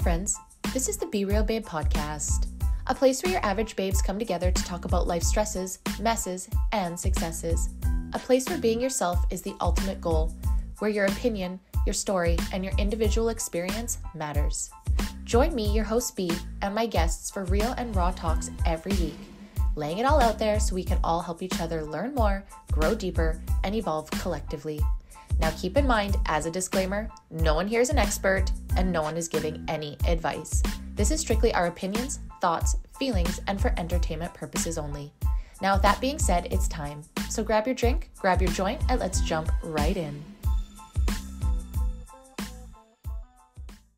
friends. This is the Be Real Babe podcast, a place where your average babes come together to talk about life stresses, messes, and successes. A place where being yourself is the ultimate goal, where your opinion, your story, and your individual experience matters. Join me, your host B, and my guests for real and raw talks every week, laying it all out there so we can all help each other learn more, grow deeper, and evolve collectively. Now, keep in mind, as a disclaimer, no one here is an expert and no one is giving any advice. This is strictly our opinions, thoughts, feelings, and for entertainment purposes only. Now, with that being said, it's time. So grab your drink, grab your joint, and let's jump right in.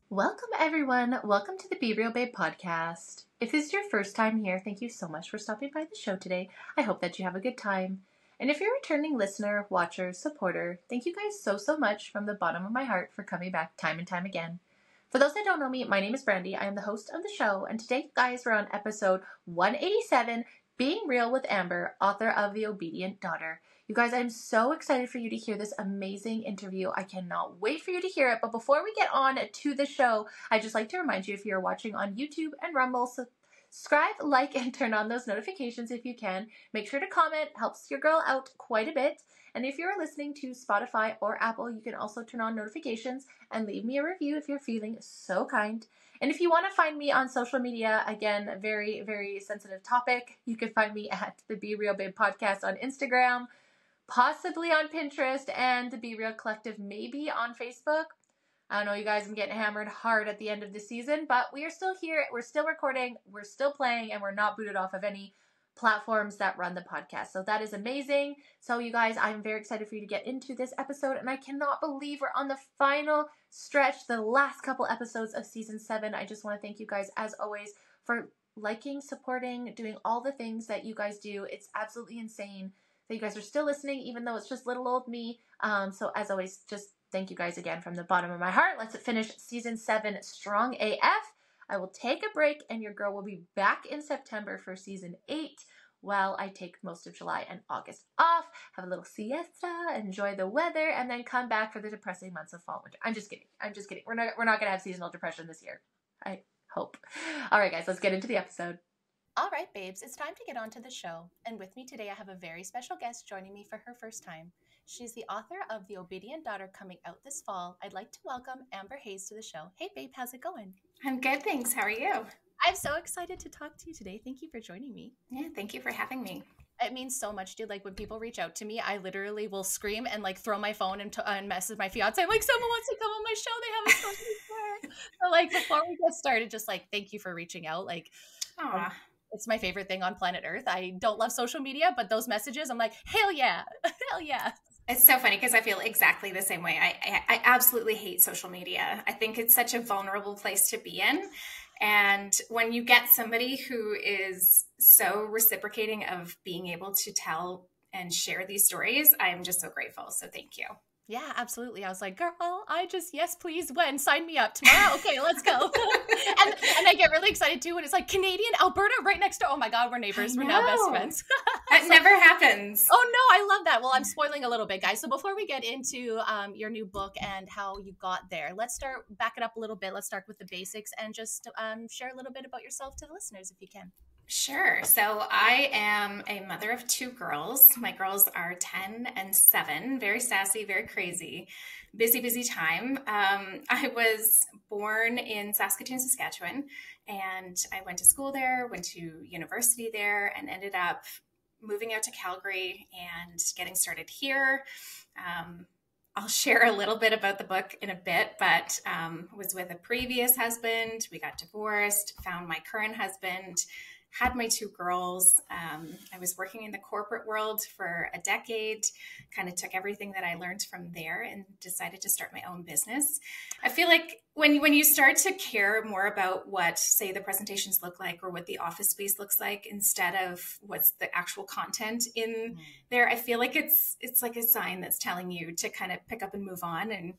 Welcome, everyone. Welcome to the Be Real Babe podcast. If this is your first time here, thank you so much for stopping by the show today. I hope that you have a good time. And if you're a returning listener, watcher, supporter, thank you guys so, so much from the bottom of my heart for coming back time and time again. For those that don't know me, my name is Brandy. I am the host of the show, and today, guys, we're on episode 187 Being Real with Amber, author of The Obedient Daughter. You guys, I'm so excited for you to hear this amazing interview. I cannot wait for you to hear it. But before we get on to the show, I'd just like to remind you if you're watching on YouTube and Rumble, subscribe, like, and turn on those notifications if you can. Make sure to comment, helps your girl out quite a bit. And if you're listening to Spotify or Apple, you can also turn on notifications and leave me a review if you're feeling so kind. And if you want to find me on social media, again, a very, very sensitive topic, you can find me at the Be Real Babe podcast on Instagram, possibly on Pinterest, and the Be Real Collective maybe on Facebook. I don't know, you guys, I'm getting hammered hard at the end of the season, but we are still here. We're still recording. We're still playing, and we're not booted off of any platforms that run the podcast. So that is amazing. So, you guys, I'm very excited for you to get into this episode, and I cannot believe we're on the final stretch, the last couple episodes of season seven. I just want to thank you guys, as always, for liking, supporting, doing all the things that you guys do. It's absolutely insane that you guys are still listening, even though it's just little old me. Um, so, as always, just Thank you guys again from the bottom of my heart. Let's finish season seven strong AF. I will take a break, and your girl will be back in September for season eight while I take most of July and August off, have a little siesta, enjoy the weather, and then come back for the depressing months of fall winter. I'm just kidding. I'm just kidding. We're not we're not gonna have seasonal depression this year. I hope. All right, guys, let's get into the episode. All right, babes, it's time to get on to the show. And with me today, I have a very special guest joining me for her first time. She's the author of The Obedient Daughter coming out this fall. I'd like to welcome Amber Hayes to the show. Hey, babe, how's it going? I'm good, thanks. How are you? I'm so excited to talk to you today. Thank you for joining me. Yeah, thank you for having me. It means so much, dude. Like when people reach out to me, I literally will scream and like throw my phone and, t- and message my fiance. I'm like, someone wants to come on my show. They have a social so like before we get started, just like thank you for reaching out. Like, um, it's my favorite thing on planet Earth. I don't love social media, but those messages, I'm like, hell yeah, hell yeah. It's so funny because I feel exactly the same way. I, I, I absolutely hate social media. I think it's such a vulnerable place to be in. And when you get somebody who is so reciprocating of being able to tell and share these stories, I'm just so grateful. So thank you. Yeah, absolutely. I was like, girl, I just, yes, please, when? Sign me up tomorrow. Okay, let's go. and, and I get really excited too when it's like Canadian, Alberta, right next to, Oh my God, we're neighbors. We're now best friends. that so, never happens. Oh no, I love that. Well, I'm spoiling a little bit, guys. So before we get into um, your new book and how you got there, let's start, back it up a little bit. Let's start with the basics and just um, share a little bit about yourself to the listeners if you can. Sure. So I am a mother of two girls. My girls are 10 and 7, very sassy, very crazy, busy, busy time. Um, I was born in Saskatoon, Saskatchewan, and I went to school there, went to university there, and ended up moving out to Calgary and getting started here. Um, I'll share a little bit about the book in a bit, but um, was with a previous husband. We got divorced, found my current husband had my two girls. Um, I was working in the corporate world for a decade, kind of took everything that I learned from there and decided to start my own business. I feel like when, when you start to care more about what, say, the presentations look like or what the office space looks like instead of what's the actual content in mm. there, I feel like it's it's like a sign that's telling you to kind of pick up and move on. And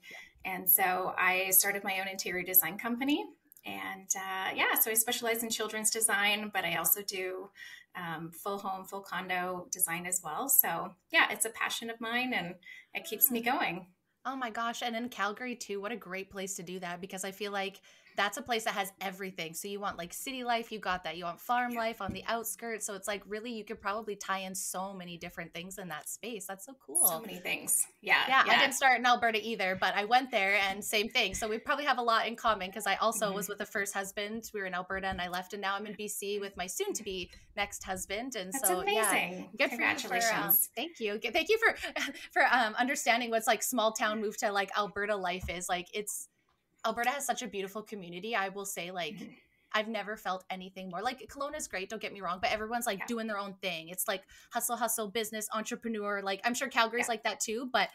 and so I started my own interior design company and uh, yeah, so I specialize in children's design, but I also do um, full home, full condo design as well. So yeah, it's a passion of mine and it keeps me going. Oh my gosh. And in Calgary too, what a great place to do that because I feel like that's a place that has everything. So you want like city life, you got that. You want farm life on the outskirts. So it's like really you could probably tie in so many different things in that space. That's so cool. So many things. Yeah. Yeah. yeah. I didn't start in Alberta either, but I went there and same thing. So we probably have a lot in common because I also mm-hmm. was with the first husband. We were in Alberta and I left and now I'm in BC with my soon to be next husband. And That's so amazing. yeah. Good Congratulations. For, uh, thank you. Thank you for for um understanding what's like small town move to like Alberta life is. Like it's Alberta has such a beautiful community. I will say, like, mm-hmm. I've never felt anything more like Kelowna is great. Don't get me wrong, but everyone's like yeah. doing their own thing. It's like hustle, hustle, business, entrepreneur. Like I'm sure Calgary's yeah. like that too, but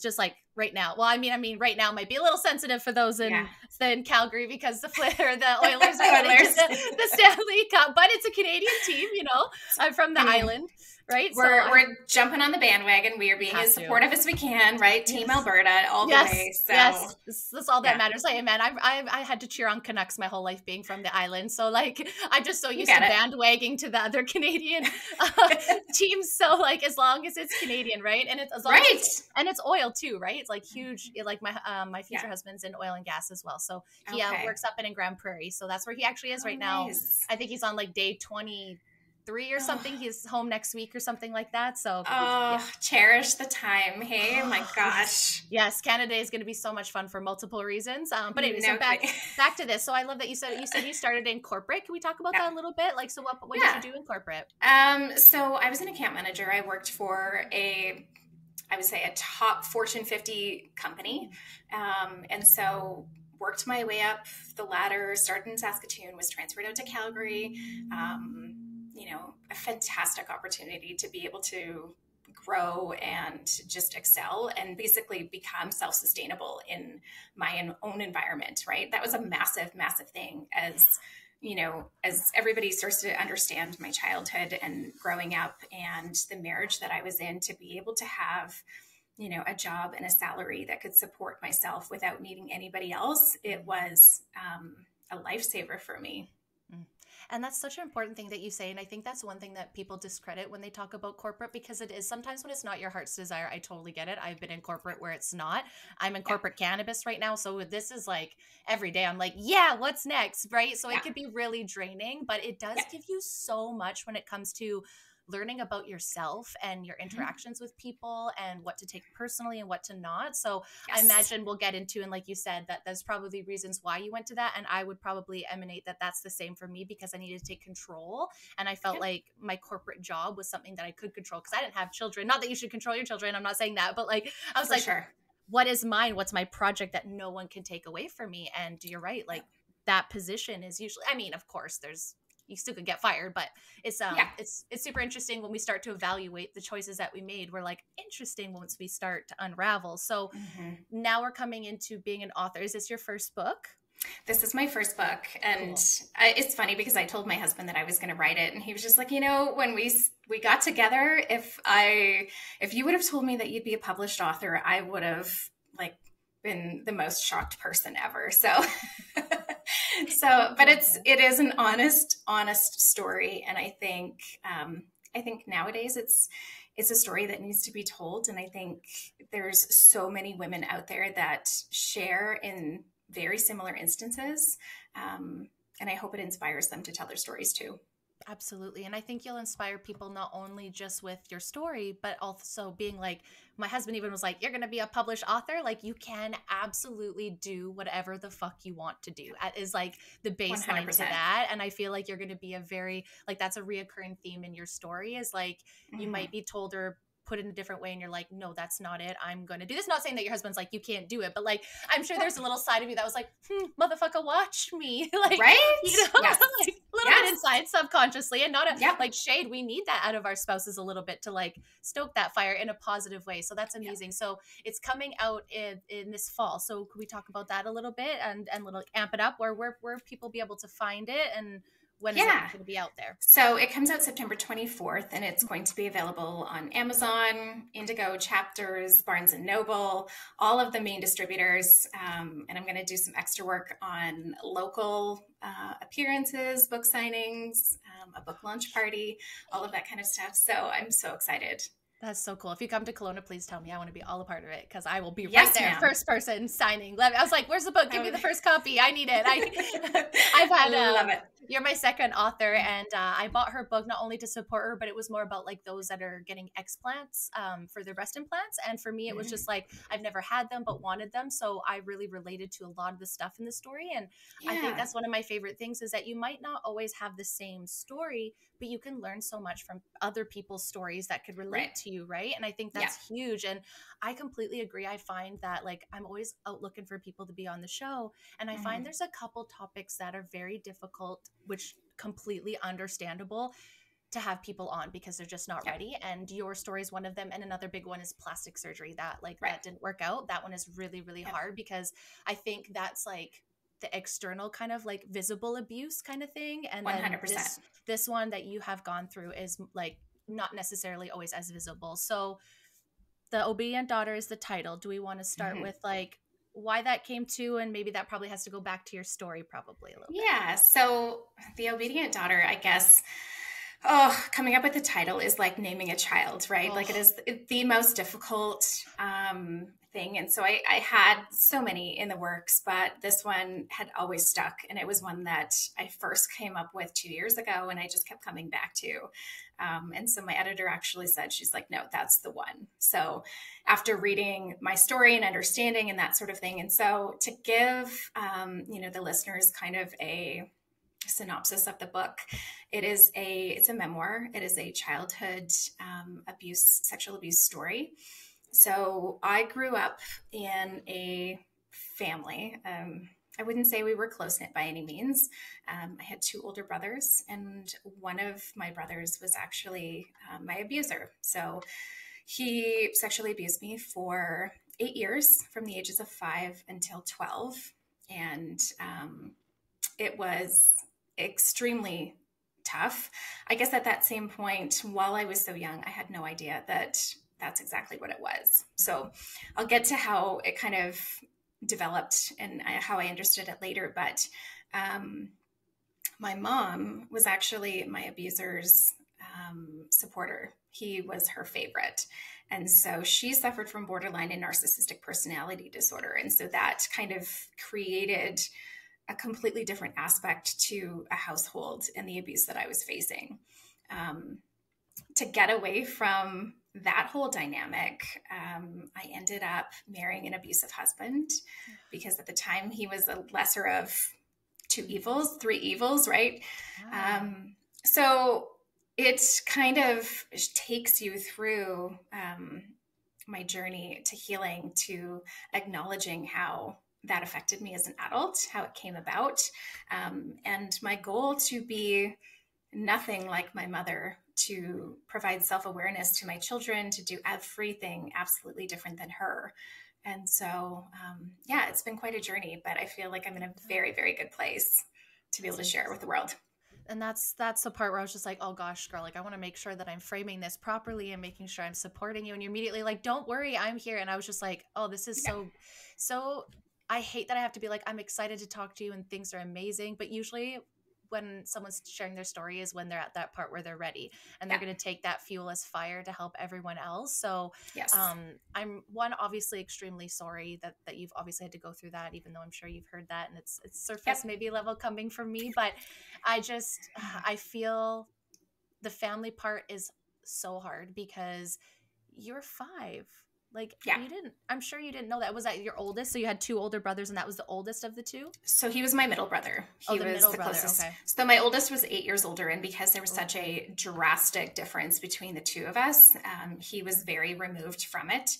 just like right now. Well, I mean, I mean, right now might be a little sensitive for those in yeah. in Calgary because the Flair, the Oilers are. The, the, Stanley Cup, but it's a Canadian team. You know, I'm from the island right? We're so we're jumping on the bandwagon. We are being as supportive to. as we can, right? Team yes. Alberta all yes. the way. So yes, that's, all that yeah. matters. Like, man, I've, I've I had to cheer on Canucks my whole life being from the island, so like I'm just so used to it. bandwagging to the other Canadian uh, teams. So like as long as it's Canadian, right? And it's as long right. As and it's oil too, right? It's like huge. Like my um, my future yeah. husband's in oil and gas as well, so he uh, okay. uh, works up in, in Grande Prairie. So that's where he actually is oh, right nice. now. I think he's on like day twenty three or something. He's home next week or something like that. So, oh, yeah. cherish the time. Hey, oh my gosh. Yes, Canada is going to be so much fun for multiple reasons. Um, but anyways, no so back back to this. So I love that you said you said you started in corporate. Can we talk about yeah. that a little bit? Like, so what what yeah. did you do in corporate? Um, so I was an account manager. I worked for a I would say a top Fortune 50 company, um, and so worked my way up the ladder. Started in Saskatoon, was transferred out to Calgary. Um, you know, a fantastic opportunity to be able to grow and just excel and basically become self-sustainable in my own environment right? That was a massive massive thing as you know as everybody starts to understand my childhood and growing up and the marriage that i was in to be able to have you know a job and a salary that could support myself without needing anybody else it was um, a lifesaver for me and that's such an important thing that you say. And I think that's one thing that people discredit when they talk about corporate because it is sometimes when it's not your heart's desire. I totally get it. I've been in corporate where it's not. I'm in corporate yeah. cannabis right now. So this is like every day I'm like, yeah, what's next? Right. So yeah. it could be really draining, but it does yeah. give you so much when it comes to learning about yourself and your mm-hmm. interactions mm-hmm. with people and what to take personally and what to not. So yes. I imagine we'll get into, and like you said, that there's probably reasons why you went to that. And I would probably emanate that that's the same for me because I needed to take control. And I felt like my corporate job was something that I could control because I didn't have children. Not that you should control your children. I'm not saying that, but like, I was for like, sure. what is mine? What's my project that no one can take away from me? And you're right. Like, that position is usually i mean of course there's you still could get fired but it's um yeah. it's it's super interesting when we start to evaluate the choices that we made we're like interesting once we start to unravel so mm-hmm. now we're coming into being an author is this your first book this is my first book and cool. I, it's funny because i told my husband that i was going to write it and he was just like you know when we we got together if i if you would have told me that you'd be a published author i would have like been the most shocked person ever so so but it's it is an honest honest story and i think um, i think nowadays it's it's a story that needs to be told and i think there's so many women out there that share in very similar instances um, and i hope it inspires them to tell their stories too Absolutely. And I think you'll inspire people not only just with your story, but also being like, my husband even was like, You're going to be a published author. Like, you can absolutely do whatever the fuck you want to do. That is like the baseline 100%. to that. And I feel like you're going to be a very, like, that's a reoccurring theme in your story is like, mm-hmm. you might mm-hmm. be told or put in a different way and you're like no that's not it i'm gonna do this not saying that your husband's like you can't do it but like i'm sure there's a little side of you that was like hmm, motherfucker watch me like right you know yes. like yes. inside subconsciously and not a yep. like shade we need that out of our spouses a little bit to like stoke that fire in a positive way so that's amazing yep. so it's coming out in, in this fall so could we talk about that a little bit and and little amp it up where where where people be able to find it and when yeah. going to be out there? So it comes out September 24th, and it's going to be available on Amazon, Indigo, Chapters, Barnes and Noble, all of the main distributors. Um, and I'm going to do some extra work on local uh, appearances, book signings, um, a book launch party, all of that kind of stuff. So I'm so excited. That's so cool. If you come to Kelowna, please tell me. I want to be all a part of it because I will be Yes, right there, ma'am. first person signing. Love. I was like, "Where's the book? Give me the first copy. I need it." I, I've had. I um, love it. You're my second author, and uh, I bought her book not only to support her, but it was more about like those that are getting explants um, for their breast implants. And for me, it was Mhm. just like I've never had them, but wanted them, so I really related to a lot of the stuff in the story. And I think that's one of my favorite things is that you might not always have the same story, but you can learn so much from other people's stories that could relate Right. to you, right? And I think Yeah. that's huge. And I completely agree. I find that like I'm always out looking for people to be on the show, and I Mhm. find there's a couple topics that are very difficult, which completely understandable to have people on because they're just not Yeah. ready and your story is one of them and another big one is plastic surgery that like Right. that didn't work out that one is really really Yeah. hard because i think that's like the external kind of like visible abuse kind of thing and then 100%. this this one that you have gone through is like not necessarily always as visible so the obedient daughter is the title do we want to start Mhm. with like why that came to and maybe that probably has to go back to your story probably a little bit Yeah. So the obedient daughter, I guess. Oh, coming up with the title is like naming a child, right? Like it Oh. the most difficult um, thing. And so I, I had so many in the works, but this one had always stuck. And it was one that I first came up with two years ago and I just kept coming back to. Um, and so my editor actually said, she's like, no, that's the one. So after reading my story and understanding and that sort of thing. And so to give, um, you know, the listeners kind of a synopsis of the book, it is a, it's a memoir. It is a childhood um, abuse, sexual abuse story. So I grew up in a family. Um, I wouldn't say we were close knit by any means. Um, I had two older brothers, and one of my brothers was actually um, my abuser. So he sexually abused me for eight years from the ages of five until 12. And um, it was extremely tough. I guess at that same point, while I was so young, I had no idea that that's exactly what it was. So I'll get to how it kind of developed and how I understood it later. But um, my mom was actually my abuser's um, supporter. He was her favorite. And so she suffered from borderline and narcissistic personality disorder. And so that kind of created a completely different aspect to a household and the abuse that I was facing. Um, to get away from that whole dynamic, um, I ended up marrying an abusive husband because at the time he was a lesser of two evils, three evils, right? Wow. Um, so it kind of takes you through um, my journey to healing, to acknowledging how that affected me as an adult, how it came about, um, and my goal to be nothing like my mother, to provide self awareness to my children, to do everything absolutely different than her. And so, um, yeah, it's been quite a journey, but I feel like I'm in a very, very good place to be able to share it with the world. and that's that's the part where I was just like, oh gosh, girl, like I want to make sure that I'm framing this properly and making sure I'm supporting you. And you're immediately like, don't worry, I'm here. And I was just like, oh, this is so so I hate that I have to be like, I'm excited to talk to you and things are amazing. But usually when someone's sharing their story is when they're at that part where they're ready and they're Yeah. going to take that fuel as fire to help everyone else. So Yes. um i'm one obviously extremely sorry that that you've obviously had to go through that even though i'm sure you've heard that and it's it's surface maybe level coming from me but i just i feel the family part is so hard because you're five like Yeah. you didn't i'm sure you didn't know that was that your oldest so you had two older brothers and that was the oldest of the two So he was my middle brother. He Oh, the was middle the brother, closest. okay. So my oldest was eight years older, and because there was Oh. such a drastic difference between the two of us, um, he was very removed from it,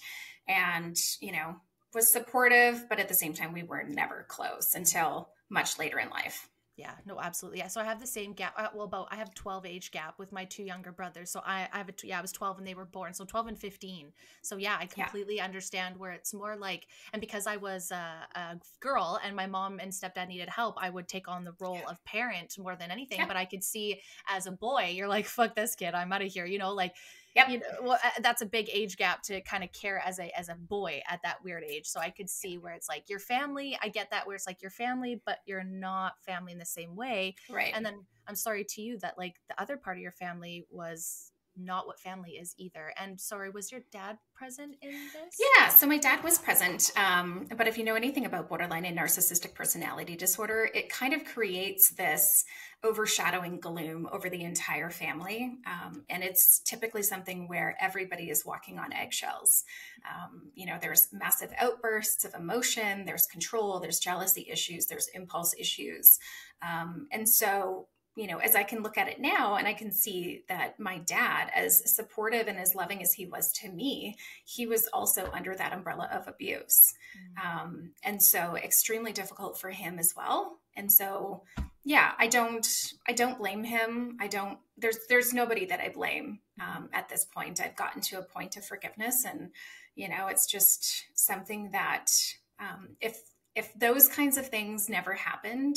and you know was supportive, but at the same time we were never close until much later in life. Yeah, no, absolutely. Yeah. So I have the same gap. Uh, well, about I have 12 age gap with my two younger brothers. So I, I have a, t- yeah, I was 12 when they were born. So 12 and 15. So yeah, I Yeah. completely understand where it's more like, and because I was a, a girl and my mom and stepdad needed help, I would take on the role Yeah. of parent more than anything. Yeah. But I could see as a boy, you're like, fuck this kid, I'm out of here. You know, like, Yep. you know, well, that's a big age gap to kind of care as a as a boy at that weird age. So I could see where it's like your family. I get that where it's like your family, but you're not family in the same way Right. and then i'm sorry to you that like the other part of your family was not what family is either. And sorry, was your dad present in this? Yeah, so my dad was present. Um, but if you know anything about borderline and narcissistic personality disorder, it kind of creates this overshadowing gloom over the entire family. Um, and it's typically something where everybody is walking on eggshells. Um, you know, there's massive outbursts of emotion, there's control, there's jealousy issues, there's impulse issues. Um, and so you know, as I can look at it now and I can see that my dad, as supportive and as loving as he was to me, he was also under that umbrella of abuse. Mm-hmm. Um, and so extremely difficult for him as well. And so, yeah, I don't, I don't blame him. I don't, there's, there's nobody that I blame um, at this point. I've gotten to a point of forgiveness and, you know, it's just something that um, if, if those kinds of things never happened,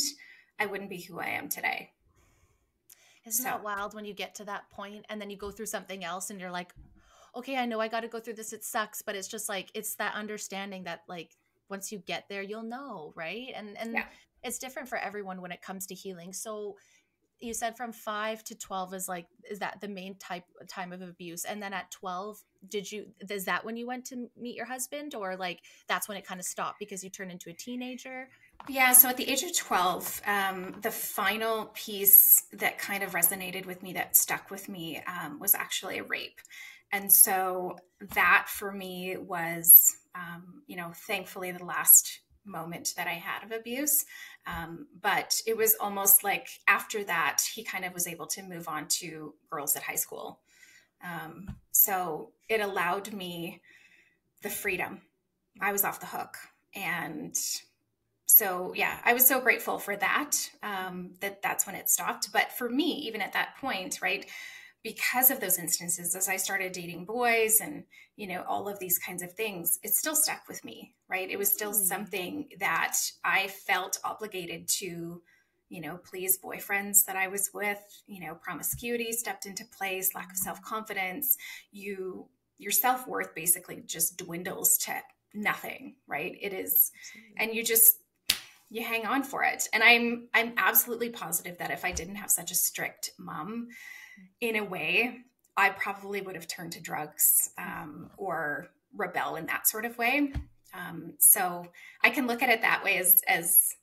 I wouldn't be who I am today. Isn't so. that wild when you get to that point and then you go through something else and you're like, okay, I know I got to go through this. It sucks, but it's just like it's that understanding that like once you get there, you'll know, right? And and yeah. it's different for everyone when it comes to healing. So you said from 5 to 12 is like is that the main type time of abuse and then at 12 did you is that when you went to meet your husband or like that's when it kind of stopped because you turned into a teenager yeah, so at the age of 12, um, the final piece that kind of resonated with me, that stuck with me, um, was actually a rape. And so that for me was, um, you know, thankfully the last moment that I had of abuse. Um, but it was almost like after that, he kind of was able to move on to girls at high school. Um, so it allowed me the freedom. I was off the hook. And so yeah, I was so grateful for that. Um, that that's when it stopped. But for me, even at that point, right, because of those instances, as I started dating boys and you know all of these kinds of things, it still stuck with me. Right, it was still mm. something that I felt obligated to you know, please boyfriends that I was with, you know, promiscuity stepped into place, lack of self-confidence, you your self-worth basically just dwindles to nothing, right? It is Absolutely. and you just you hang on for it. And I'm I'm absolutely positive that if I didn't have such a strict mom, in a way, I probably would have turned to drugs um, or rebel in that sort of way. Um, so I can look at it that way as as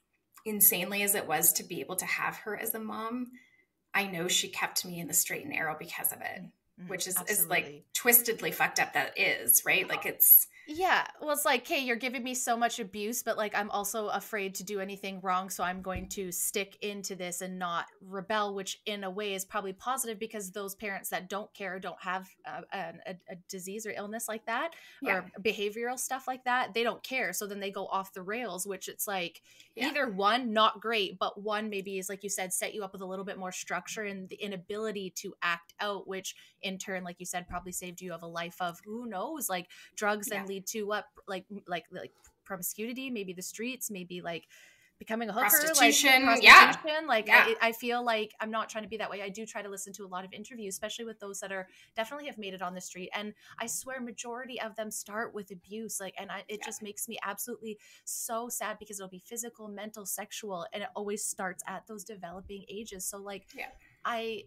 insanely as it was to be able to have her as a mom. I know she kept me in the straight and narrow because of it, mm-hmm. which is, is like twistedly fucked up that is, right? Like it's yeah. Well, it's like, hey, you're giving me so much abuse, but like I'm also afraid to do anything wrong. So I'm going to stick into this and not rebel, which in a way is probably positive because those parents that don't care, don't have uh, a, a, a disease or illness like that yeah. or behavioral stuff like that, they don't care. So then they go off the rails, which it's like yeah. either one, not great, but one maybe is like you said, set you up with a little bit more structure and the inability to act out, which in turn, like you said, probably saved you of a life of who knows, like drugs yeah. and lead to what like like like promiscuity, maybe the streets, maybe like becoming a hooker, prostitution, like prostitution. Yeah. Like yeah. I, I feel like I'm not trying to be that way. I do try to listen to a lot of interviews, especially with those that are definitely have made it on the street. And I swear, majority of them start with abuse. Like, and I, it yeah. just makes me absolutely so sad because it'll be physical, mental, sexual, and it always starts at those developing ages. So like, yeah. I,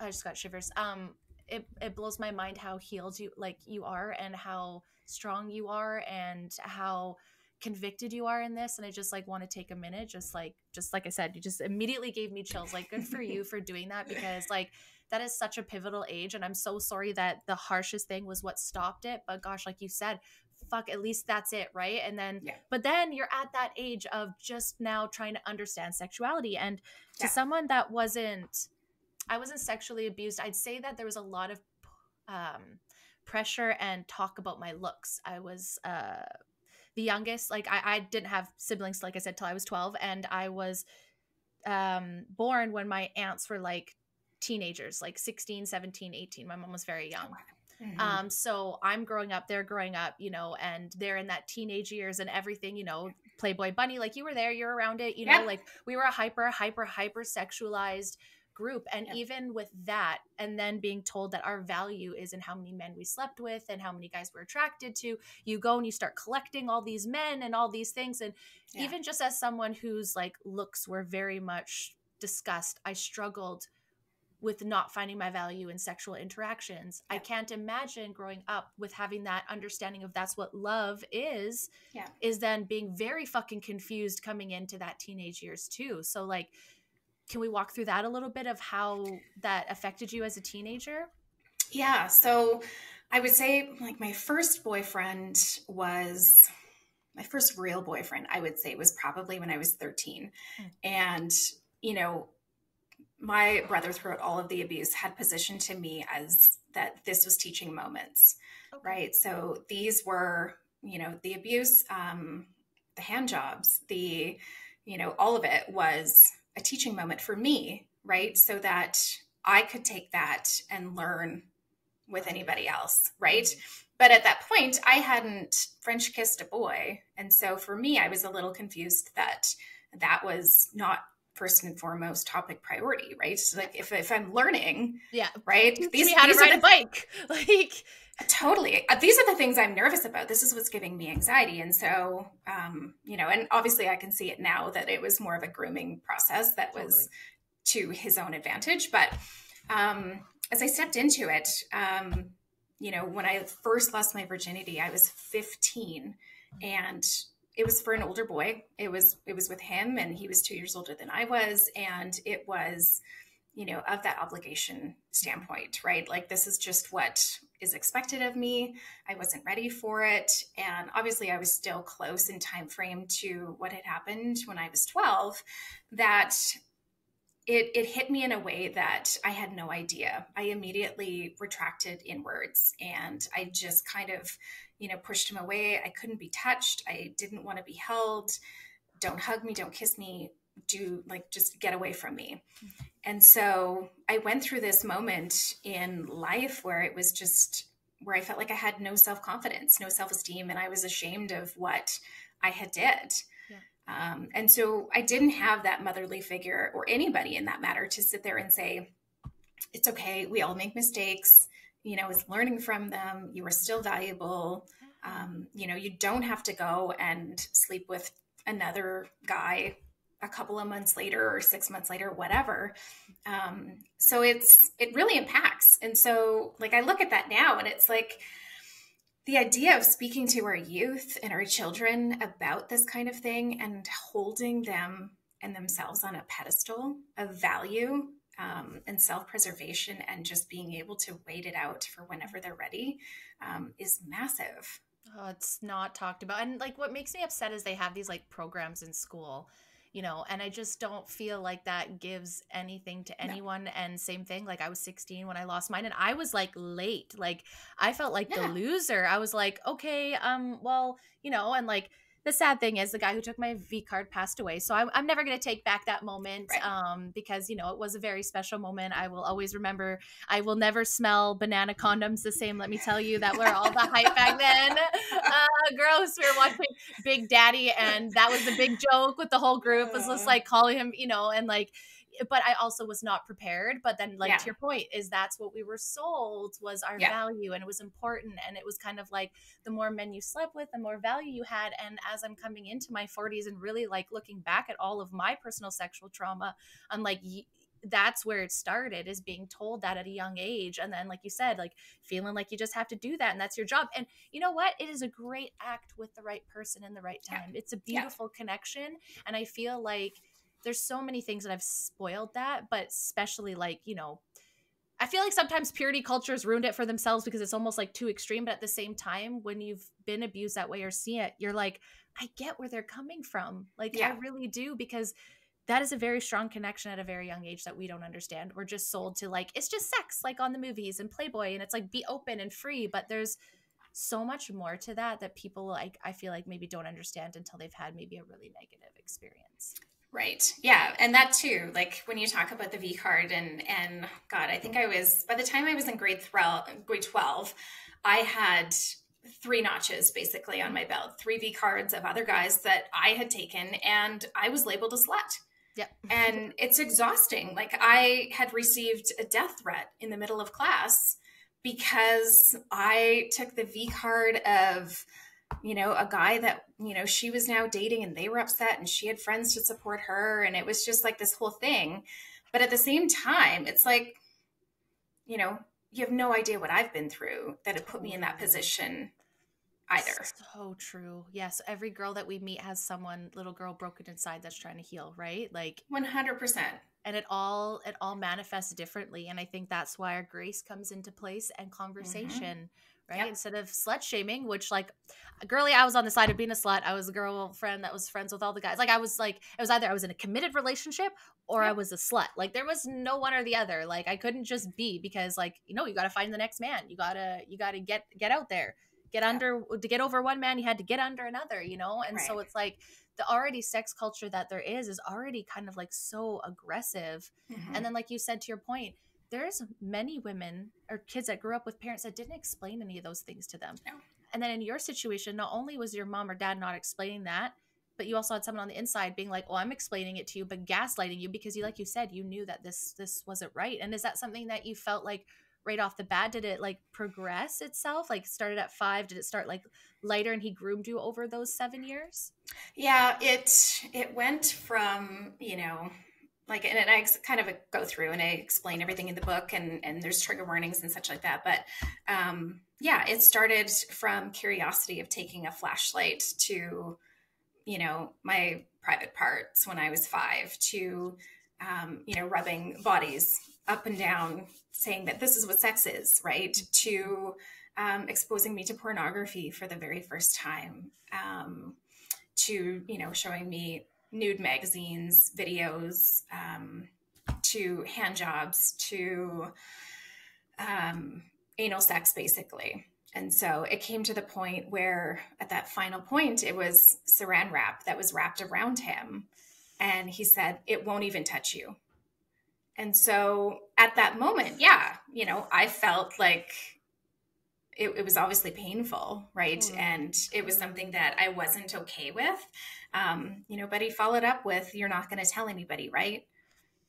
I just got shivers. Um, it, it blows my mind how healed you like you are and how strong you are and how convicted you are in this and i just like want to take a minute just like just like i said you just immediately gave me chills like good for you for doing that because like that is such a pivotal age and i'm so sorry that the harshest thing was what stopped it but gosh like you said fuck at least that's it right and then yeah. but then you're at that age of just now trying to understand sexuality and to yeah. someone that wasn't i wasn't sexually abused i'd say that there was a lot of um pressure and talk about my looks. I was uh, the youngest. Like I, I didn't have siblings, like I said, till I was 12. And I was um, born when my aunts were like teenagers, like 16, 17, 18. My mom was very young. Mm-hmm. Um, so I'm growing up, they're growing up, you know, and they're in that teenage years and everything, you know, Playboy bunny, like you were there, you're around it, you know, like we were a hyper, hyper, hyper sexualized group and yeah. even with that and then being told that our value is in how many men we slept with and how many guys we're attracted to you go and you start collecting all these men and all these things and yeah. even just as someone whose like looks were very much discussed i struggled with not finding my value in sexual interactions. Yeah. I can't imagine growing up with having that understanding of that's what love is. Yeah. Is then being very fucking confused coming into that teenage years too. So like can we walk through that a little bit of how that affected you as a teenager? Yeah. So I would say like my first boyfriend was my first real boyfriend, I would say was probably when I was 13. Mm. And, you know, my brother throughout all of the abuse had positioned to me as that this was teaching moments okay. right so these were you know the abuse um the hand jobs the you know all of it was a teaching moment for me right? So that i could take that and learn with anybody else right? But at that point i hadn't french kissed a boy. And so for me i was a little confused that that was not first and foremost topic priority, right? So like if, if I'm learning, yeah, right. These, how to ride the, a bike, like totally. Uh, these are the things I'm nervous about. This is what's giving me anxiety, and so um, you know, and obviously I can see it now that it was more of a grooming process that was totally. to his own advantage. But um, as I stepped into it, um, you know, when I first lost my virginity, I was 15, and it was for an older boy. It was it was with him, and he was two years older than I was, and it was, you know, of that obligation standpoint, right? Like this is just what is expected of me. I wasn't ready for it, and obviously, I was still close in time frame to what had happened when I was twelve. That it, it hit me in a way that I had no idea. I immediately retracted inwards and I just kind of you know, pushed him away. I couldn't be touched. I didn't want to be held. Don't hug me, don't kiss me, do like just get away from me. And so I went through this moment in life where it was just where I felt like I had no self confidence, no self esteem, and I was ashamed of what I had did. Um, and so I didn't have that motherly figure or anybody in that matter to sit there and say, it's okay. We all make mistakes you know, is learning from them. You are still valuable. Um, you know, you don't have to go and sleep with another guy a couple of months later or six months later, whatever. Um, so it's it really impacts. And so, like, I look at that now, and it's like the idea of speaking to our youth and our children about this kind of thing and holding them and themselves on a pedestal of value um, and self preservation and just being able to wait it out for whenever they're ready um, is massive. Oh, it's not talked about. And like what makes me upset is they have these like programs in school, you know, and I just don't feel like that gives anything to anyone. No. And same thing, like I was 16 when I lost mine and I was like late. Like I felt like yeah. the loser. I was like, okay, um, well, you know, and like the sad thing is the guy who took my V card passed away. So I'm, I'm never going to take back that moment right. um, because, you know, it was a very special moment. I will always remember. I will never smell banana condoms the same. Let me tell you that were all the hype back then. Uh, gross. We were watching Big Daddy and that was the big joke with the whole group was just like calling him, you know, and like, but I also was not prepared. But then, like yeah. to your point, is that's what we were sold was our yeah. value, and it was important, and it was kind of like the more men you slept with, the more value you had. And as I'm coming into my 40s and really like looking back at all of my personal sexual trauma, I'm like. that's where it started is being told that at a young age and then like you said like feeling like you just have to do that and that's your job and you know what it is a great act with the right person in the right time yeah. it's a beautiful connection and i feel like there's so many things that I've spoiled that, but especially like, you know, I feel like sometimes purity cultures ruined it for themselves because it's almost like too extreme. But at the same time, when you've been abused that way or see it, you're like, I get where they're coming from. Like, yeah. I really do because that is a very strong connection at a very young age that we don't understand. We're just sold to like, it's just sex, like on the movies and Playboy, and it's like be open and free. But there's so much more to that that people like, I feel like maybe don't understand until they've had maybe a really negative experience. Right. Yeah. And that too, like when you talk about the V card and, and God, I think I was, by the time I was in grade, threll, grade 12, I had three notches basically on my belt, three V cards of other guys that I had taken and I was labeled a slut. Yeah. And it's exhausting. Like I had received a death threat in the middle of class because I took the V card of, you know, a guy that, you know, she was now dating and they were upset and she had friends to support her. And it was just like this whole thing. But at the same time, it's like, you know, you have no idea what I've been through that had put me in that position either. So true. Yes, every girl that we meet has someone, little girl broken inside that's trying to heal, right? Like 100%. And it all it all manifests differently and I think that's why our grace comes into place and mm-hmm. conversation. Mm-hmm right? Yep. Instead of slut shaming, which like girly, I was on the side of being a slut. I was a girlfriend that was friends with all the guys. Like I was like it was either I was in a committed relationship or yep. I was a slut. Like there was no one or the other. Like I couldn't just be because like you know you got to find the next man. You gotta you gotta get get out there. Get under to get over one man, you had to get under another. You know, and right. so it's like the already sex culture that there is is already kind of like so aggressive. Mm-hmm. And then like you said to your point there's many women or kids that grew up with parents that didn't explain any of those things to them. No. And then in your situation, not only was your mom or dad not explaining that, but you also had someone on the inside being like, "Oh, I'm explaining it to you," but gaslighting you because you, like you said, you knew that this this wasn't right. And is that something that you felt like right off the bat? Did it like progress itself? Like started at five? Did it start like lighter, and he groomed you over those seven years? Yeah, it it went from you know like and I kind of go through and I explain everything in the book and and there's trigger warnings and such like that but um yeah it started from curiosity of taking a flashlight to you know my private parts when I was 5 to um you know rubbing bodies up and down saying that this is what sex is right? To um, exposing me to pornography for the very first time um, to you know showing me nude magazines, videos, um, to hand jobs, to um, anal sex, basically. And so it came to the point where, at that final point, it was saran wrap that was wrapped around him. And he said, It won't even touch you. And so at that moment, yeah, you know, I felt like it, it was obviously painful, right? Mm-hmm. And it was something that I wasn't okay with. Um, you know, but he followed up with, You're not going to tell anybody, right?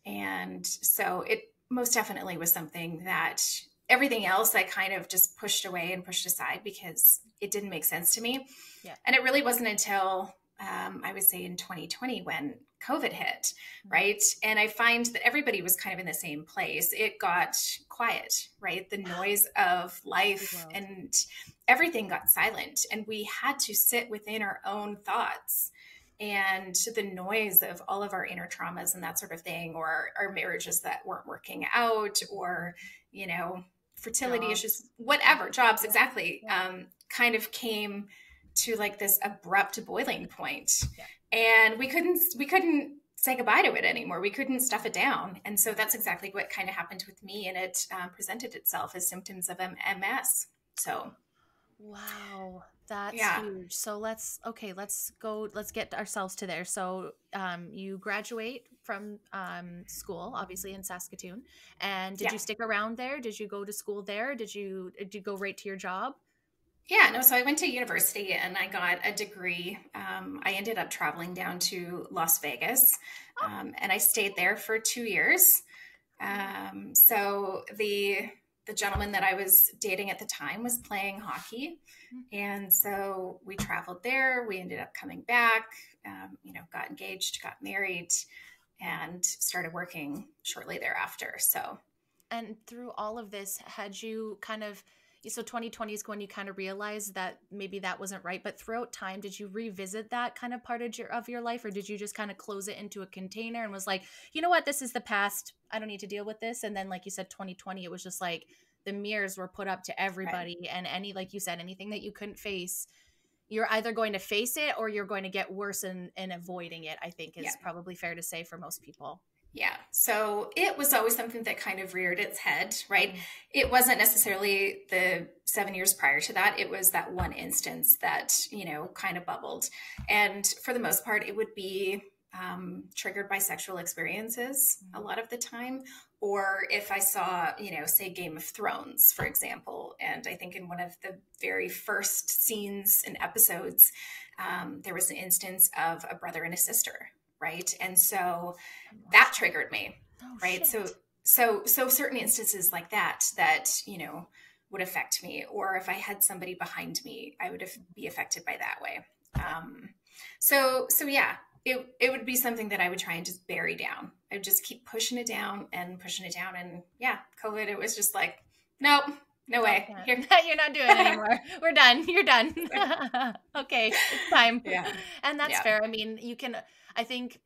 And so it most definitely was something that everything else I kind of just pushed away and pushed aside because it didn't make sense to me. Yeah. And it really wasn't until um, I would say in 2020 when COVID hit, mm-hmm. right? And I find that everybody was kind of in the same place. It got quiet, right? The noise of life and everything got silent. And we had to sit within our own thoughts and the noise of all of our inner traumas and that sort of thing, or our marriages that weren't working out, or, you know, fertility jobs. issues, whatever, jobs, exactly, um, kind of came to like this abrupt boiling point. Yeah. And we couldn't, we couldn't say goodbye to it anymore. We couldn't stuff it down. And so that's exactly what kind of happened with me. And it um, presented itself as symptoms of MS. So, wow. That's yeah. huge. So let's okay, let's go let's get ourselves to there. So um you graduate from um school obviously in Saskatoon and did yeah. you stick around there? Did you go to school there? Did you did you go right to your job? Yeah, no, so I went to university and I got a degree. Um, I ended up traveling down to Las Vegas oh. um, and I stayed there for two years. Um, so the the gentleman that I was dating at the time was playing hockey. Mm-hmm. And so we traveled there. We ended up coming back, um, you know, got engaged, got married, and started working shortly thereafter. So, and through all of this, had you kind of so 2020 is when you kind of realized that maybe that wasn't right but throughout time did you revisit that kind of part of your, of your life or did you just kind of close it into a container and was like you know what this is the past i don't need to deal with this and then like you said 2020 it was just like the mirrors were put up to everybody right. and any like you said anything that you couldn't face you're either going to face it or you're going to get worse in, in avoiding it i think is yeah. probably fair to say for most people yeah. So it was always something that kind of reared its head, right? Mm-hmm. It wasn't necessarily the seven years prior to that. It was that one instance that, you know, kind of bubbled. And for the most part, it would be um, triggered by sexual experiences a mm-hmm. lot of the time. Or if I saw, you know, say Game of Thrones, for example, and I think in one of the very first scenes and episodes, um, there was an instance of a brother and a sister right and so that triggered me oh, right shit. so so so certain instances like that that you know would affect me or if i had somebody behind me i would be affected by that way um so so yeah it it would be something that I would try and just bury down. I would just keep pushing it down and pushing it down. And yeah, COVID, it was just like, nope, no way. You're not, you're not doing it anymore. We're done. You're done. okay, it's time. Yeah. And that's Yeah. fair. I mean, you can, I think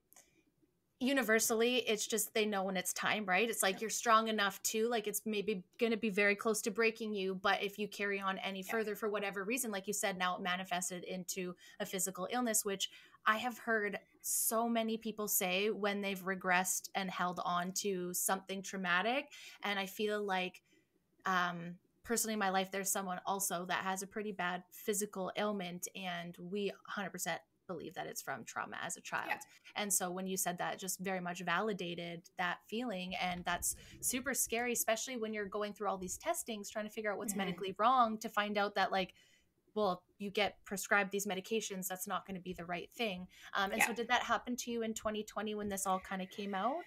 universally, it's just they know when it's time, right? It's like you're strong enough to, like, it's maybe going to be very close to breaking you. But if you carry on any Yeah. further for whatever reason, like you said, now it manifested into a physical illness, which I have heard so many people say when they've regressed and held on to something traumatic. And I feel like, um, personally in my life, there's someone also that has a pretty bad physical ailment, and we 100% believe that it's from trauma as a child. Yeah. And so when you said that, just very much validated that feeling. And that's super scary, especially when you're going through all these testings, trying to figure out what's Mhm. medically wrong to find out that, like, well, you get prescribed these medications, that's not going to be the right thing. Um, and so, did that happen to you in 2020 when this all kind of came out?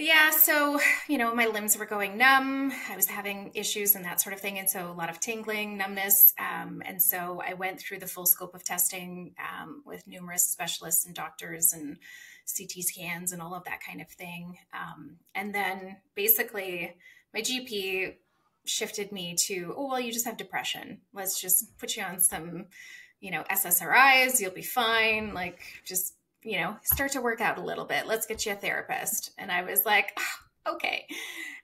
Yeah, so, you know, my limbs were going numb. I was having issues and that sort of thing. And so a lot of tingling, numbness. Um, and so I went through the full scope of testing um, with numerous specialists and doctors and CT scans and all of that kind of thing. Um, and then basically, my GP shifted me to, oh, well, you just have depression. Let's just put you on some, you know, SSRIs. You'll be fine. Like, just you know, start to work out a little bit. Let's get you a therapist. And I was like, "Ah, okay.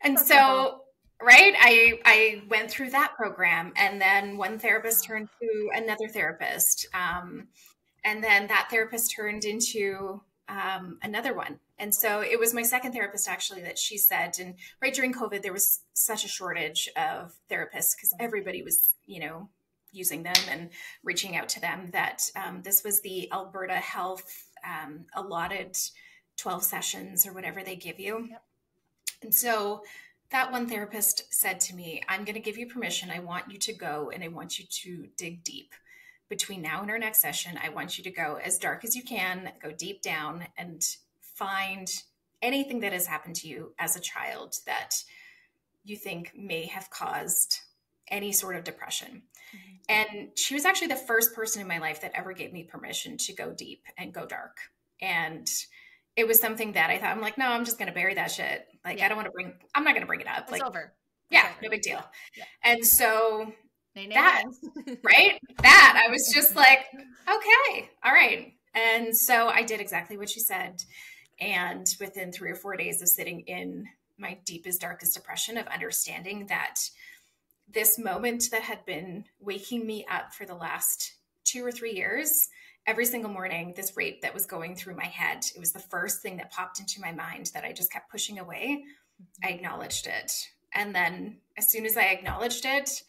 And That's so, right, I I went through that program, and then one therapist turned to another therapist, um, and then that therapist turned into um, another one. And so it was my second therapist actually that she said, and right during COVID, there was such a shortage of therapists because everybody was, you know, using them and reaching out to them that um, this was the Alberta Health um, allotted 12 sessions or whatever they give you. Yep. And so that one therapist said to me, I'm going to give you permission. I want you to go and I want you to dig deep. Between now and our next session, I want you to go as dark as you can, go deep down and find anything that has happened to you as a child that you think may have caused any sort of depression. And she was actually the first person in my life that ever gave me permission to go deep and go dark. And it was something that I thought, I'm like, no, I'm just going to bury that shit. Like, Yeah. I don't want to bring, I'm not going to bring it up. It's like, over. It's yeah, over. no big deal. Yeah. And so, That- right, that I was just like, okay, all right. And so I did exactly what she said. And within three or four days of sitting in my deepest, darkest depression, of understanding that this moment that had been waking me up for the last two or three years, every single morning, this rape that was going through my head, it was the first thing that popped into my mind that I just kept pushing away. Mm-hmm. I acknowledged it. And then as soon as I acknowledged it,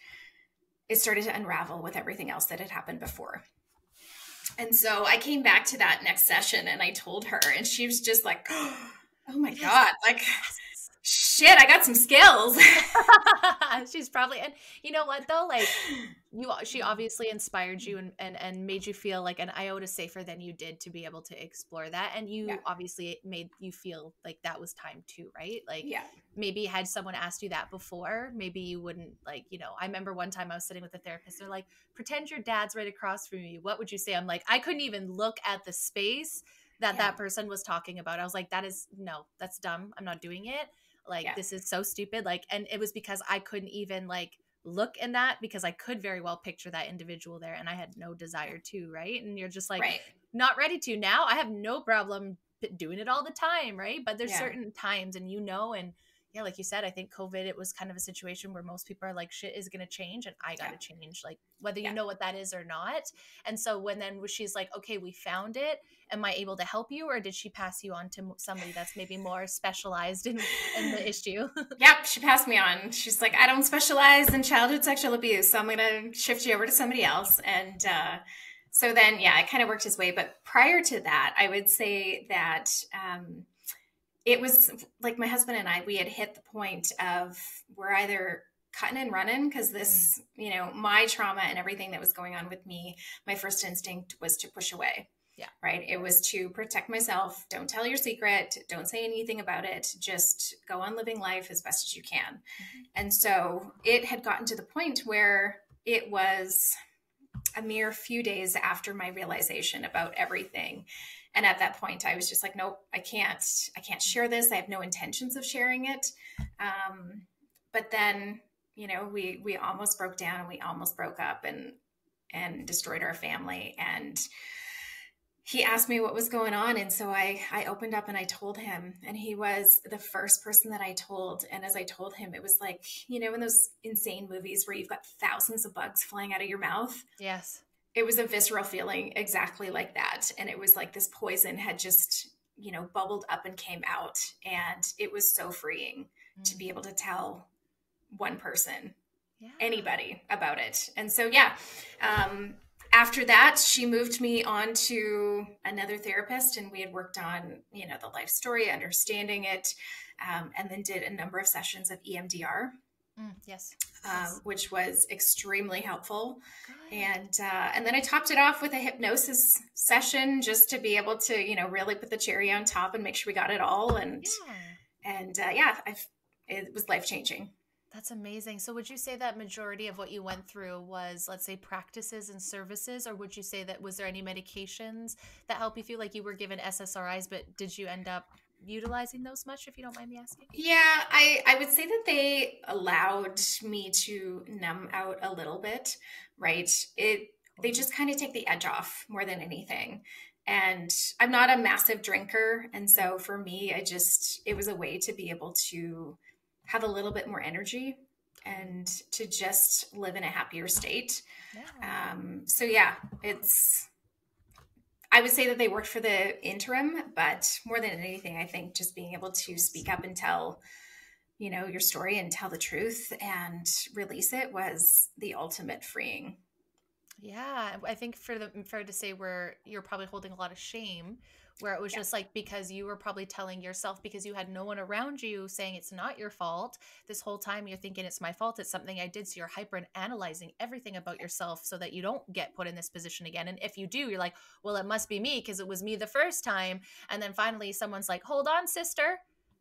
it started to unravel with everything else that had happened before. And so I came back to that next session and I told her, and she was just like, oh my God, like, shit, I got some skills. She's probably and you know what though, like you she obviously inspired you and, and and made you feel like an iota safer than you did to be able to explore that. And you Yeah. obviously it made you feel like that was time too, right? Like yeah. maybe had someone asked you that before, maybe you wouldn't like, you know, I remember one time I was sitting with a therapist, they're like, pretend your dad's right across from you. What would you say? I'm like, I couldn't even look at the space that Yeah. that person was talking about. I was like, that is no, that's dumb. I'm not doing it. Like Yeah. this is so stupid. Like, and it was because I couldn't even like look in that because I could very well picture that individual there and I had no desire to, right? And you're just like right. not ready to now. I have no problem doing it all the time, right? But there's Yeah. certain times and you know and yeah, like you said, I think COVID it was kind of a situation where most people are like shit is going to change and I got to change like whether you Yeah. know what that is or not. And so when then she's like, "Okay, we found it. Am I able to help you or did she pass you on to somebody that's maybe more specialized in in the issue?" Yep, she passed me on. She's like, I don't specialize in childhood sexual abuse, so I'm going to shift you over to somebody else. And uh, so then, yeah, it kind of worked his way. But prior to that, I would say that um, it was like my husband and I, we had hit the point of we're either cutting and running because this, mm. you know, my trauma and everything that was going on with me, my first instinct was to push away. Yeah. Right. It was to protect myself. Don't tell your secret. Don't say anything about it. Just go on living life as best as you can. Mm-hmm. And so it had gotten to the point where it was a mere few days after my realization about everything. And at that point, I was just like, nope, I can't, I can't share this. I have no intentions of sharing it. Um, but then, you know, we we almost broke down and we almost broke up and and destroyed our family. And he asked me what was going on and so I I opened up and I told him and he was the first person that I told and as I told him it was like you know in those insane movies where you've got thousands of bugs flying out of your mouth yes it was a visceral feeling exactly like that and it was like this poison had just you know bubbled up and came out and it was so freeing mm. to be able to tell one person yeah. anybody about it and so yeah um after that, she moved me on to another therapist, and we had worked on, you know, the life story, understanding it, um, and then did a number of sessions of EMDR. Mm, yes. Um, yes. which was extremely helpful, Good. and uh, and then I topped it off with a hypnosis session just to be able to you know really put the cherry on top and make sure we got it all and yeah. and uh, yeah, I've, it was life changing. That's amazing. So, would you say that majority of what you went through was, let's say, practices and services, or would you say that was there any medications that help you feel like you were given SSRIs, but did you end up utilizing those much, if you don't mind me asking? Yeah, I I would say that they allowed me to numb out a little bit. Right? It they just kind of take the edge off more than anything and i'm not a massive drinker and so for me i just it was a way to be able to have a little bit more energy and to just live in a happier state. Yeah. Um, so yeah, it's. I would say that they worked for the interim, but more than anything, I think just being able to speak up and tell, you know, your story and tell the truth and release it was the ultimate freeing. Yeah, I think for the fair to say where you're probably holding a lot of shame where it was yeah. just like because you were probably telling yourself because you had no one around you saying it's not your fault. This whole time you're thinking it's my fault. It's something i did. So you're hyper and analyzing everything about yourself so that you don't get put in this position again. And if you do you're like well it must be me because it was me the first time. And then finally someone's like hold on sister.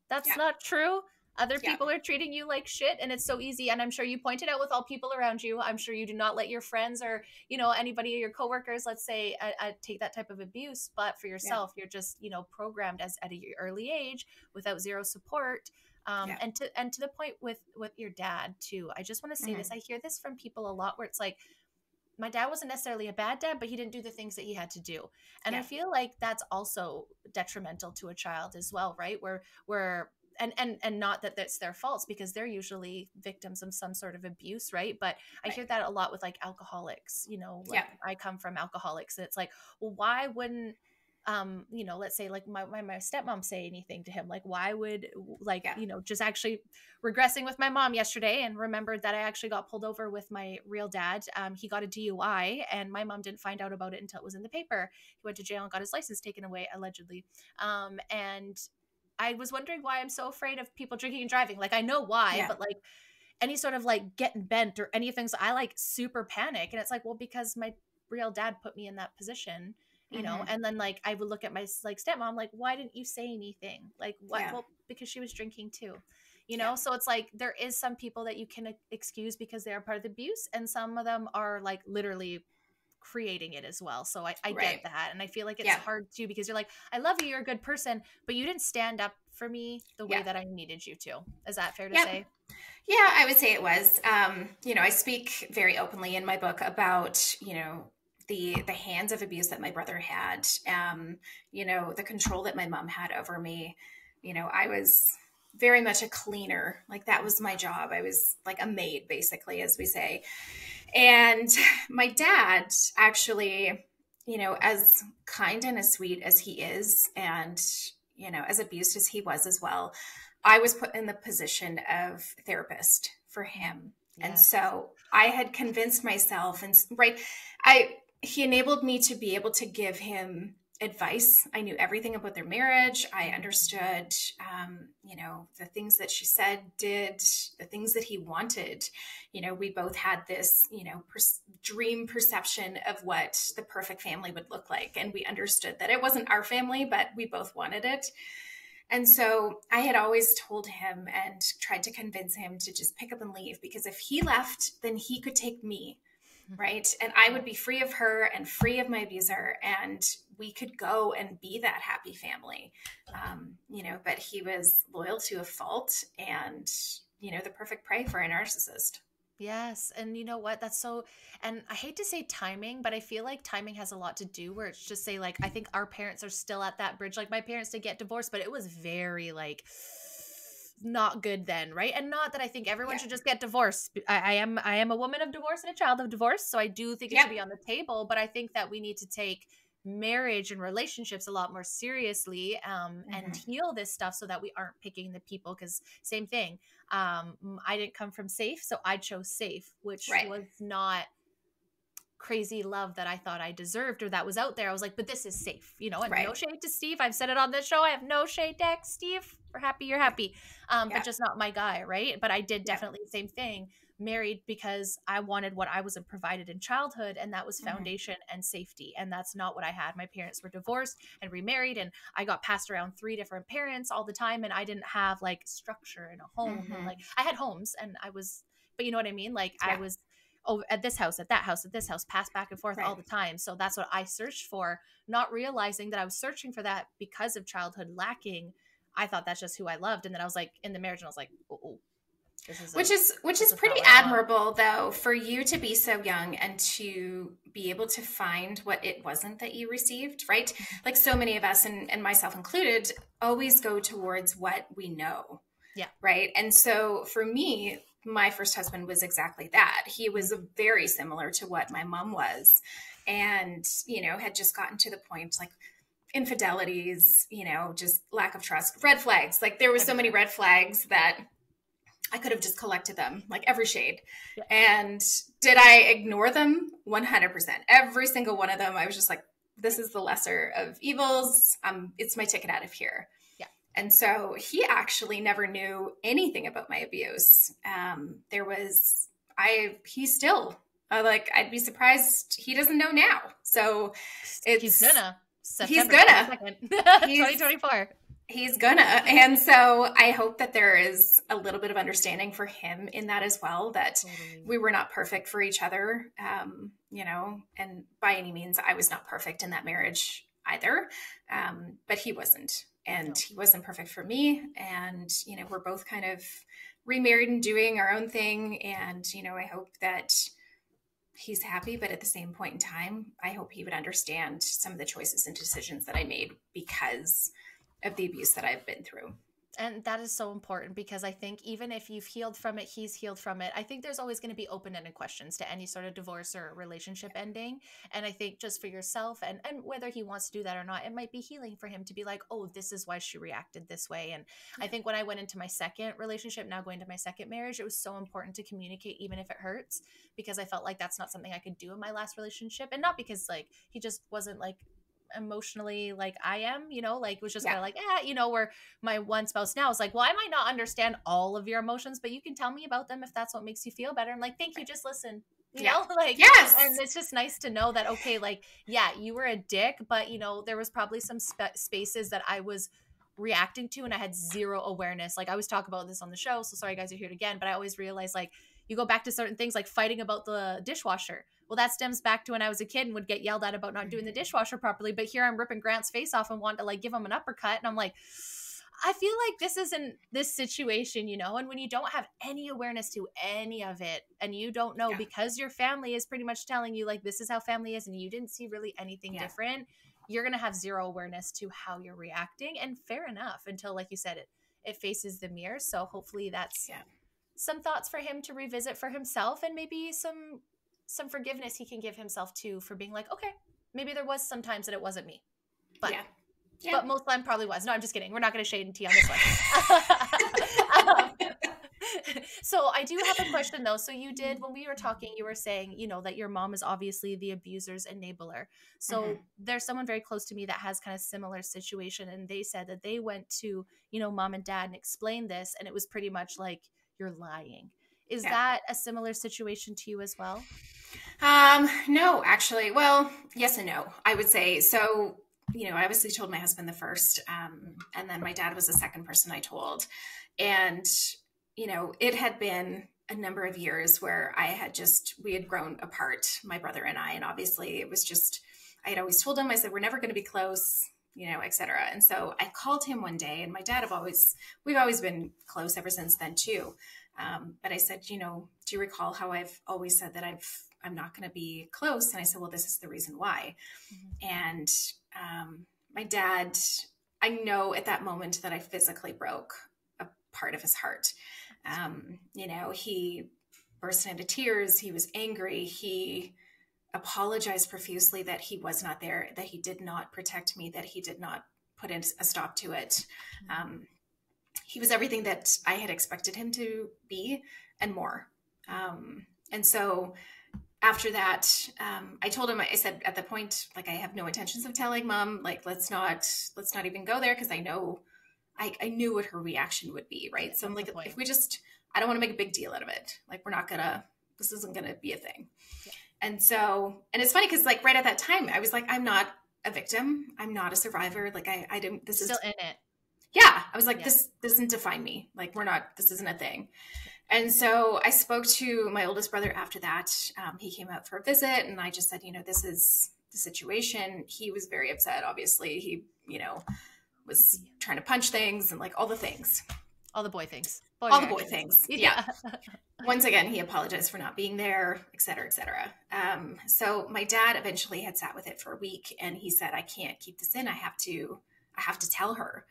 That's yeah. not true other people yeah. are treating you like shit and it's so easy and i'm sure you pointed out with all people around you i'm sure you do not let your friends or you know anybody your coworkers let's say uh, uh, take that type of abuse but for yourself yeah. you're just you know programmed as at an early age without zero support um, yeah. and to and to the point with with your dad too i just want to say mm-hmm. this i hear this from people a lot where it's like my dad wasn't necessarily a bad dad, but he didn't do the things that he had to do. And yeah. I feel like that's also detrimental to a child as well, right? Where where and and and not that that's their faults because they're usually victims of some sort of abuse right? But i hear that a lot with like alcoholics you know like yeah. i come from alcoholics and it's like well why wouldn't um you know let's say like my, my, my stepmom say anything to him? Like why would like yeah. you know just actually regressing with my mom yesterday and remembered that i actually got pulled over with my real dad um he got a dui and my mom didn't find out about it until it was in the paper. He went to jail and got his license taken away allegedly. Um and I was wondering why I'm so afraid of people drinking and driving. Like I know why, yeah. but like any sort of like getting bent or any things, I like super panic. And it's like, well, because my real dad put me in that position, you mm-hmm. know. And then like I would look at my like stepmom, like, why didn't you say anything? Like what? Yeah. Well, because she was drinking too. You know, yeah. so it's like there is some people that you can excuse because they are part of the abuse, and some of them are like literally creating it as well. So I, I right. get that. And I feel like it's yeah. hard too because you're like, I love you, you're a good person, but you didn't stand up for me the way yeah. that I needed you to. Is that fair to say? Yeah, I would say it was. Um, you know, I speak very openly in my book about, you know, the the hands of abuse that my brother had, um, you know, the control that my mom had over me. You know, I was very much a cleaner. Like that was my job. I was like a maid, basically, as we say. And my dad actually, you know, as kind and as sweet as he is, and, you know, as abused as he was as well, I was put in the position of therapist for him. Yes. And so I had convinced myself, and right, I, he enabled me to be able to give him advice. I knew everything about their marriage. I understood, um, you know, the things that she said, did, the things that he wanted. You know, we both had this, you know, per- dream perception of what the perfect family would look like. And we understood that it wasn't our family, but we both wanted it. And so I had always told him and tried to convince him to just pick up and leave because if he left, then he could take me right? And I would be free of her and free of my abuser, and we could go and be that happy family, um, you know. But he was loyal to a fault, and you know, the perfect prey for a narcissist. Yes. And you know what? That's so, and I hate to say timing, but I feel like timing has a lot to do where it's just say, like, I think our parents are still at that bridge. Like, my parents did get divorced, but it was very, like, not good then right and not that i think everyone yeah. should just get divorced I, I, am i am a woman of divorce and a child of divorce so i do think it yeah. should be on the table but i think that we need to take marriage and relationships a lot more seriously um, mm-hmm. and heal this stuff so that we aren't picking the people because same thing um, i didn't come from safe so i chose safe which right. was not crazy love that I thought I deserved or that was out there. I was like, but this is safe, you know, and right. no shade to Steve. I've said it on this show. I have no shade to Steve. We're happy you're happy. Um, yeah. but just not my guy, right? But I did definitely yeah. the same thing. Married because I wanted what I wasn't provided in childhood, and that was mm-hmm. foundation mm-hmm. and safety. And that's not what I had. My parents were divorced and remarried, and I got passed around three different parents all the time, and I didn't have like structure in a home. Mm-hmm. And like I had homes, and I was, but you know what I mean? Like yeah. I was oh at this house at that house at this house pass back and forth right. all the time so that's what i searched for not realizing that i was searching for that because of childhood lacking i thought that's just who i loved and then i was like in the marriage and i was like oh is which a, is which is pretty admirable though for you to be so young and to be able to find what it wasn't that you received right? Mm-hmm. like so many of us and, and myself included always go towards what we know. Yeah. Right? And so for me my first husband was exactly that. He was very similar to what my mom was, and you know had just gotten to the point like infidelities, you know, just lack of trust, red flags. Like there were so many red flags that I could have just collected them, like every shade. Yeah. And did I ignore them? 100%. Every single one of them, I was just like, this is the lesser of evils. Um, it's my ticket out of here. Yeah. And so he actually never knew anything about my abuse. Um, there was, I, he still, uh, like, I'd be surprised he doesn't know now. So it's, he's gonna. September he's gonna. 2024. He's gonna. And so I hope that there is a little bit of understanding for him in that as well, that totally. we were not perfect for each other. Um, you know, and by any means, I was not perfect in that marriage either. Um, but he wasn't and no. he wasn't perfect for me and you know we're both kind of remarried and doing our own thing and you know i hope that he's happy but at the same point in time i hope he would understand some of the choices and decisions that i made because of the abuse that i've been through and that is so important because I think even if you've healed from it, he's healed from it. I think there's always going to be open ended questions to any sort of divorce or relationship ending. And I think just for yourself and, and whether he wants to do that or not, it might be healing for him to be like, oh, this is why she reacted this way. And I think when I went into my second relationship, now going to my second marriage, it was so important to communicate, even if it hurts, because I felt like that's not something I could do in my last relationship. And not because like he just wasn't like emotionally like I am, you know, like was just yeah. kind of like, yeah, you know, where my one spouse now is like, well, I might not understand all of your emotions, but you can tell me about them if that's what makes you feel better. I'm like, thank you, just listen. You yeah. know, like yes, and it's just nice to know that okay, like yeah, you were a dick, but you know there was probably some spe- spaces that I was reacting to and I had zero awareness. Like I was talking about this on the show, so sorry guys, you're here again, but I always realize like you go back to certain things like fighting about the dishwasher well, that stems back to when I was a kid and would get yelled at about not doing the mm-hmm. dishwasher properly. But here I'm ripping Grant's face off and want to like give him an uppercut. And I'm like, I feel like this isn't this situation, you know, and when you don't have any awareness to any of it and you don't know yeah. because your family is pretty much telling you like this is how family is and you didn't see really anything yeah. different, you're going to have zero awareness to how you're reacting and fair enough until like you said it it faces the mirror. So hopefully that's yeah. Some thoughts for him to revisit for himself and maybe some some forgiveness he can give himself too for being like, okay, maybe there was some times that it wasn't me. But yeah. Yeah. But most time probably was. No, I'm just kidding. We're not going to shade and tea on this one. um, so I do have a question though. So you did when we were talking, you were saying, you know, that your mom is obviously the abuser's enabler. So mm-hmm. there's someone very close to me that has kind of similar situation, and they said that they went to, you know, mom and dad and explained this, and it was pretty much like you're lying. Is yeah. that a similar situation to you as well? Um, no, actually. Well, yes and no. I would say so. You know, I obviously told my husband the first, um, and then my dad was the second person I told, and you know, it had been a number of years where I had just, we had grown apart, my brother and I. And obviously it was just, I had always told him, I said, we're never going to be close, you know, et cetera. And so I called him one day and my dad have always, we've always been close ever since then too. Um, but I said, you know, do you recall how I've always said that I've, I'm not going to be close? And I said, well, this is the reason why. Mm-hmm. And um, my dad, I know at that moment that I physically broke a part of his heart. Um, you know, he burst into tears. He was angry. He apologized profusely that he was not there, that he did not protect me, that he did not put in a stop to it. Mm-hmm. Um, he was everything that I had expected him to be and more. Um, and so after that, um, I told him, I said at the point, like, I have no intentions of telling mom, like, let's not, let's not even go there. Cause I know I, I knew what her reaction would be, right? So I'm like, if we just, I don't want to make a big deal out of it. Like, we're not gonna, this isn't gonna be a thing. Yeah. And so, and it's funny because like right at that time, I was like, I'm not a victim. I'm not a survivor. Like, I, I didn't. This Still is still in it. Yeah, I was like, yeah. this, this doesn't define me. Like, we're not. This isn't a thing. And so I spoke to my oldest brother after that. Um, he came out for a visit, and I just said, you know, this is the situation. He was very upset. Obviously, he, you know, was trying to punch things and like all the things. All the boy things. Boy all the boy things. Yeah. Once again, he apologized for not being there, et cetera, et cetera. Um, so my dad eventually had sat with it for a week and he said, I can't keep this in. I have to, I have to tell her.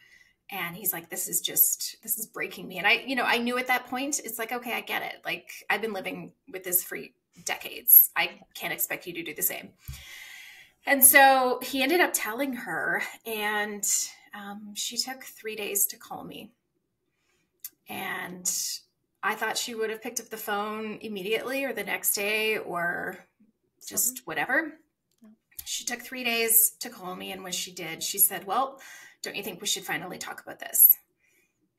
And he's like, this is just, this is breaking me. And I, you know, I knew at that point, it's like, okay, I get it. Like I've been living with this for decades. I can't expect you to do the same. And so he ended up telling her, and um, she took three days to call me. And I thought she would have picked up the phone immediately or the next day or just mm-hmm. whatever. She took three days to call me. And when she did, she said, Well, don't you think we should finally talk about this?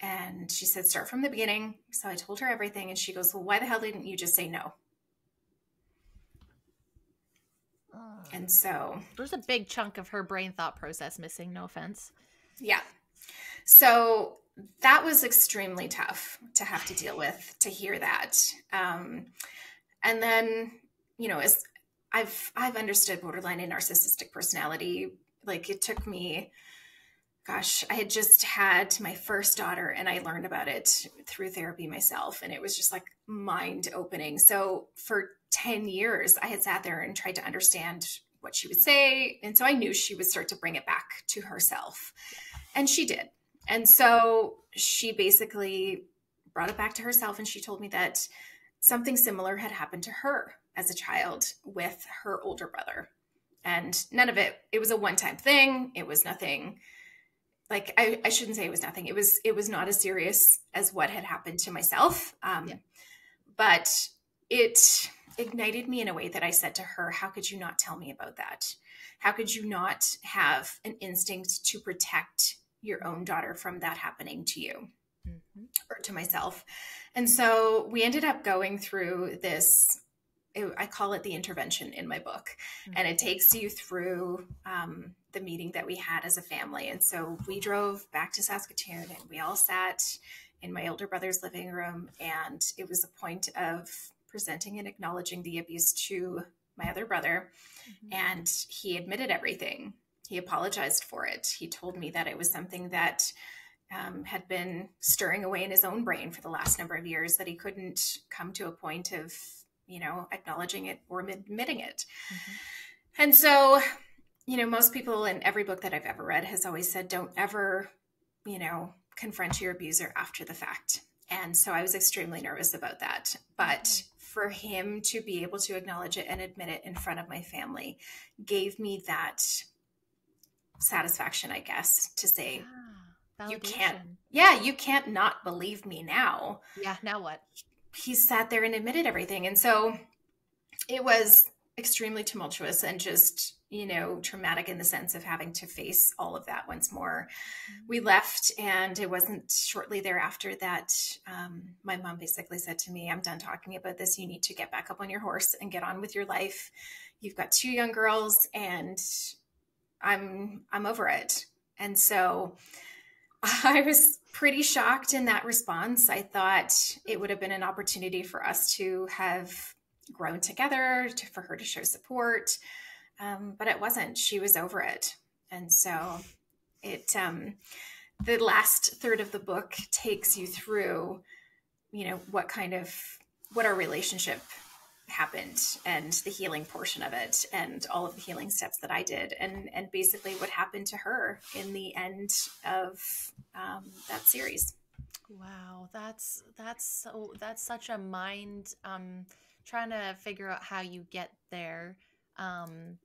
And she said, Start from the beginning. So I told her everything. And she goes, Well, why the hell didn't you just say no? And so there's a big chunk of her brain thought process missing, no offense. Yeah. So that was extremely tough to have to deal with to hear that. Um, and then, you know, as I've I've understood borderline and narcissistic personality, like it took me gosh, I had just had my first daughter and I learned about it through therapy myself. And it was just like mind opening. So for 10 years, I had sat there and tried to understand what she would say. And so I knew she would start to bring it back to herself. And she did. And so she basically brought it back to herself and she told me that something similar had happened to her as a child with her older brother. And none of it, it was a one time thing. It was nothing like I, I shouldn't say it was nothing. It was it was not as serious as what had happened to myself. Um, yeah. But it ignited me in a way that I said to her, How could you not tell me about that? How could you not have an instinct to protect your own daughter from that happening to you mm-hmm. or to myself? And so we ended up going through this. I call it the intervention in my book, mm-hmm. and it takes you through um, the meeting that we had as a family. And so we drove back to Saskatoon, and we all sat in my older brother's living room, and it was a point of presenting and acknowledging the abuse to my other brother. Mm-hmm. And he admitted everything. He apologized for it. He told me that it was something that um, had been stirring away in his own brain for the last number of years, that he couldn't come to a point of, you know, acknowledging it or admitting it. Mm-hmm. And so, you know, most people in every book that I've ever read has always said, don't ever, you know, confront your abuser after the fact. And so I was extremely nervous about that. But mm-hmm for him to be able to acknowledge it and admit it in front of my family gave me that satisfaction, I guess, to say, yeah, you can't, yeah, you can't not believe me now. Yeah, now what? He sat there and admitted everything. And so it was extremely tumultuous and just you know traumatic in the sense of having to face all of that once more mm-hmm. we left and it wasn't shortly thereafter that um, my mom basically said to me i'm done talking about this you need to get back up on your horse and get on with your life you've got two young girls and i'm i'm over it and so I was pretty shocked in that response. I thought it would have been an opportunity for us to have grown together, to, for her to show support, um, but it wasn't. She was over it, and so it. Um, the last third of the book takes you through, you know, what kind of what our relationship happened and the healing portion of it and all of the healing steps that I did and and basically what happened to her in the end of um, that series. Wow, that's that's so that's such a mind um trying to figure out how you get there. Um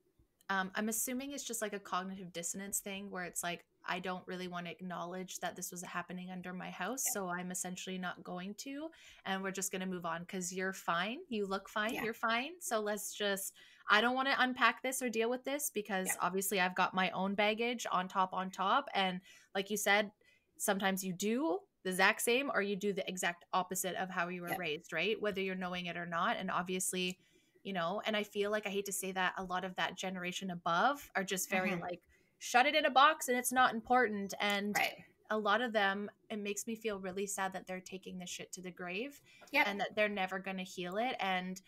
um I'm assuming it's just like a cognitive dissonance thing where it's like I don't really want to acknowledge that this was happening under my house. Yeah. So I'm essentially not going to. And we're just going to move on because you're fine. You look fine. Yeah. You're fine. So let's just, I don't want to unpack this or deal with this because yeah. obviously I've got my own baggage on top, on top. And like you said, sometimes you do the exact same or you do the exact opposite of how you were raised, right? Whether you're knowing it or not. And obviously, you know, and I feel like I hate to say that a lot of that generation above are just very mm-hmm. like, shut it in a box and it's not important. And right. a lot of them, it makes me feel really sad that they're taking this shit to the grave yep. and that they're never going to heal it. And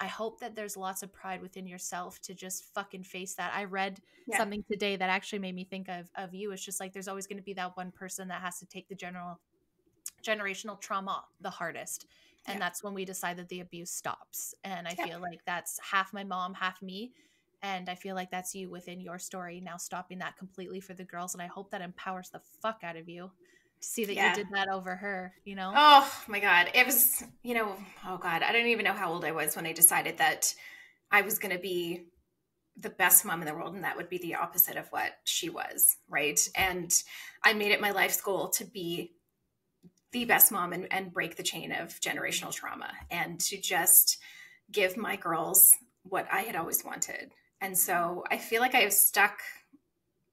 I hope that there's lots of pride within yourself to just fucking face that. I read yeah. something today that actually made me think of of you. It's just like there's always going to be that one person that has to take the general generational trauma the hardest. And yeah. that's when we decide that the abuse stops. And I yeah. feel like that's half my mom, half me and i feel like that's you within your story now stopping that completely for the girls and i hope that empowers the fuck out of you to see that yeah. you did that over her you know? Oh my god. It was you know oh god i don't even know how old i was when i decided that i was going to be the best mom in the world and that would be the opposite of what she was right? And i made it my life's goal to be the best mom and, and break the chain of generational trauma and to just give my girls what i had always wanted and so I feel like I have stuck,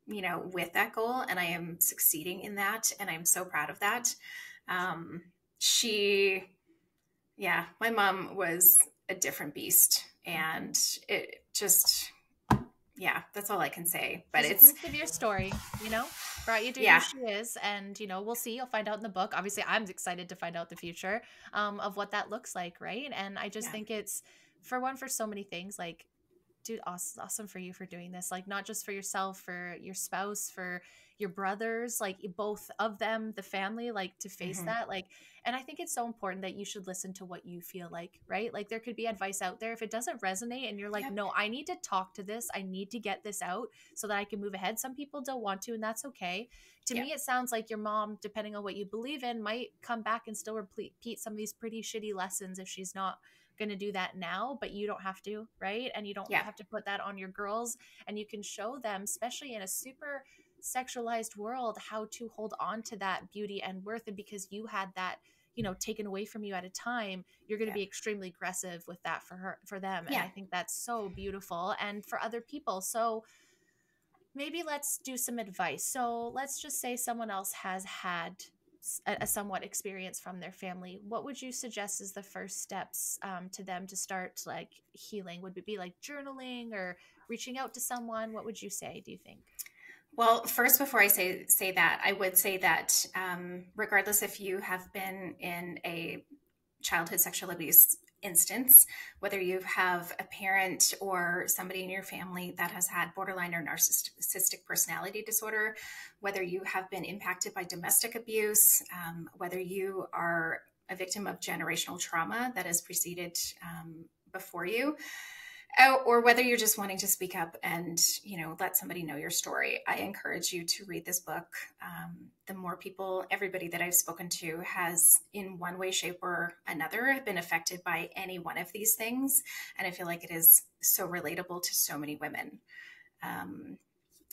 you know, with that goal and I am succeeding in that. And I'm so proud of that. Um, she, yeah, my mom was a different beast and it just, yeah, that's all I can say. But it's most of your story, you know, brought you to yeah. who she is, and you know, we'll see. You'll find out in the book. Obviously, I'm excited to find out the future um, of what that looks like, right? And I just yeah. think it's for one for so many things. Like dude awesome, awesome for you for doing this like not just for yourself for your spouse for your brothers like both of them the family like to face mm-hmm. that like and i think it's so important that you should listen to what you feel like right like there could be advice out there if it doesn't resonate and you're like yep. no i need to talk to this i need to get this out so that i can move ahead some people don't want to and that's okay to yep. me it sounds like your mom depending on what you believe in might come back and still repeat some of these pretty shitty lessons if she's not going to do that now, but you don't have to, right? And you don't yeah. have to put that on your girls. And you can show them, especially in a super sexualized world, how to hold on to that beauty and worth. And because you had that you know taken away from you at a time you're going to yeah. be extremely aggressive with that for her for them yeah. and i think that's so beautiful and for other people so maybe let's do some advice so let's just say someone else has had a, somewhat experience from their family what would you suggest as the first steps um, to them to start like healing? Would it be like journaling or reaching out to someone? What would you say do you think? Well, first, before I say say that, I would say that um, regardless if you have been in a childhood sexual abuse instance, whether you have a parent or somebody in your family that has had borderline or narcissistic personality disorder, whether you have been impacted by domestic abuse, um, whether you are a victim of generational trauma that has preceded um, before you, or whether you're just wanting to speak up and you know let somebody know your story i encourage you to read this book. Um, the more people everybody that i've spoken to has in one way shape or another been affected by any one of these things and i feel like it is so relatable to so many women. Um,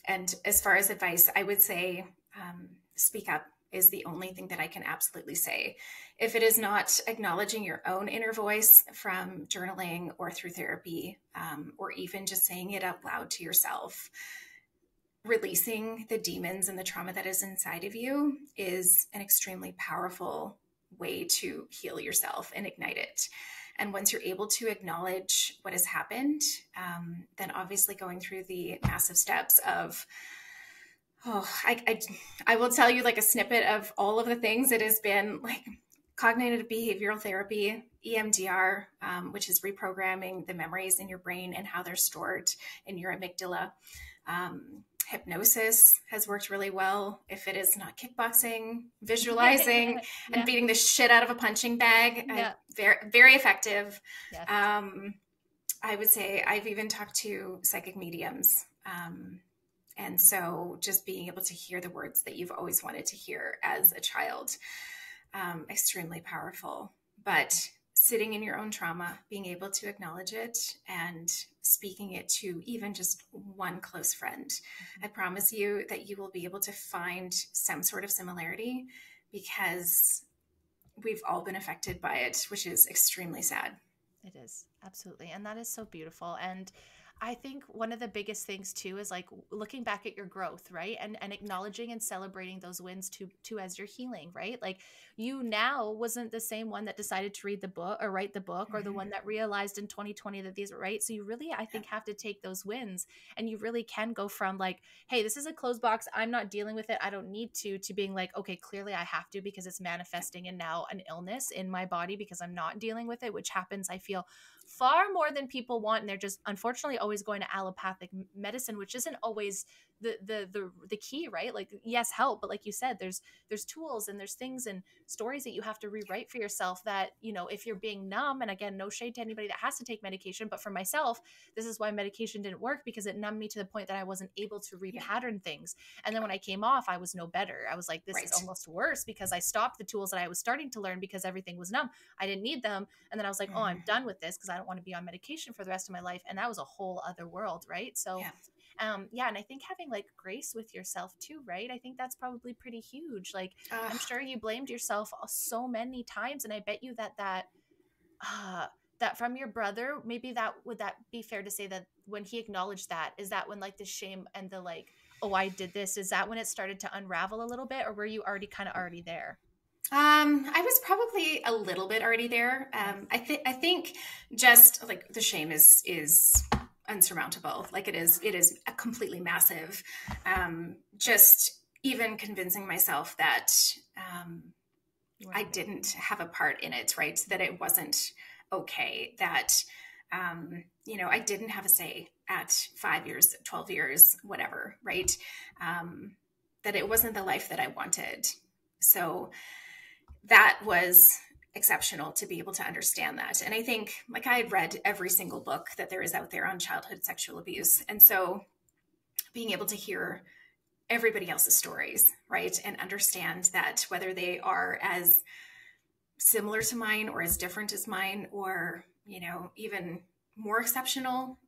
and as far as advice i would say um, speak up is the only thing that I can absolutely say. If it is not acknowledging your own inner voice from journaling or through therapy, um, or even just saying it out loud to yourself, releasing the demons and the trauma that is inside of you is an extremely powerful way to heal yourself and ignite it. And once you're able to acknowledge what has happened, um, then obviously going through the massive steps of Oh, I, I, I will tell you like a snippet of all of the things. It has been like cognitive behavioral therapy, EMDR, um, which is reprogramming the memories in your brain and how they're stored in your amygdala. Um, hypnosis has worked really well. If it is not kickboxing, visualizing, yeah. and beating the shit out of a punching bag, yeah. very very effective. Yes. Um, I would say I've even talked to psychic mediums. Um, and so just being able to hear the words that you've always wanted to hear as a child, um, extremely powerful. But sitting in your own trauma, being able to acknowledge it and speaking it to even just one close friend, mm-hmm. I promise you that you will be able to find some sort of similarity because we've all been affected by it, which is extremely sad. It is absolutely. And that is so beautiful. And I think one of the biggest things too is like looking back at your growth, right? And and acknowledging and celebrating those wins too too as you're healing, right? Like you now wasn't the same one that decided to read the book or write the book or the one mm-hmm. that realized in 2020 that these were right. So you really I think have to take those wins and you really can go from like, hey, this is a closed box. I'm not dealing with it. I don't need to to being like, okay, clearly I have to because it's manifesting and now an illness in my body because I'm not dealing with it, which happens I feel far more than people want and they're just unfortunately always going to allopathic medicine which isn't always the the the the key right like yes help but like you said there's there's tools and there's things and stories that you have to rewrite for yourself that you know if you're being numb and again no shade to anybody that has to take medication but for myself this is why medication didn't work because it numbed me to the point that I wasn't able to repattern yeah. things and then when I came off I was no better I was like this right. is almost worse because I stopped the tools that I was starting to learn because everything was numb I didn't need them and then I was like mm. oh I'm mm-hmm. done with this because I don't want to be on medication for the rest of my life and that was a whole other world right so yeah um yeah and i think having like grace with yourself too right i think that's probably pretty huge like i'm sure you blamed yourself so many times and i bet you that that uh that from your brother maybe that would that be fair to say that when he acknowledged that is that when like the shame and the like oh i did this is that when it started to unravel a little bit or were you already kind of already there um, I was probably a little bit already there. Um, I think I think just like the shame is is unsurmountable. Like it is, it is a completely massive. Um, just even convincing myself that um, right. I didn't have a part in it, right? That it wasn't okay. That um, you know, I didn't have a say at five years, twelve years, whatever, right? Um, that it wasn't the life that I wanted. So that was exceptional to be able to understand that. And I think, like, I had read every single book that there is out there on childhood sexual abuse. And so being able to hear everybody else's stories, right? And understand that whether they are as similar to mine or as different as mine, or, you know, even more exceptional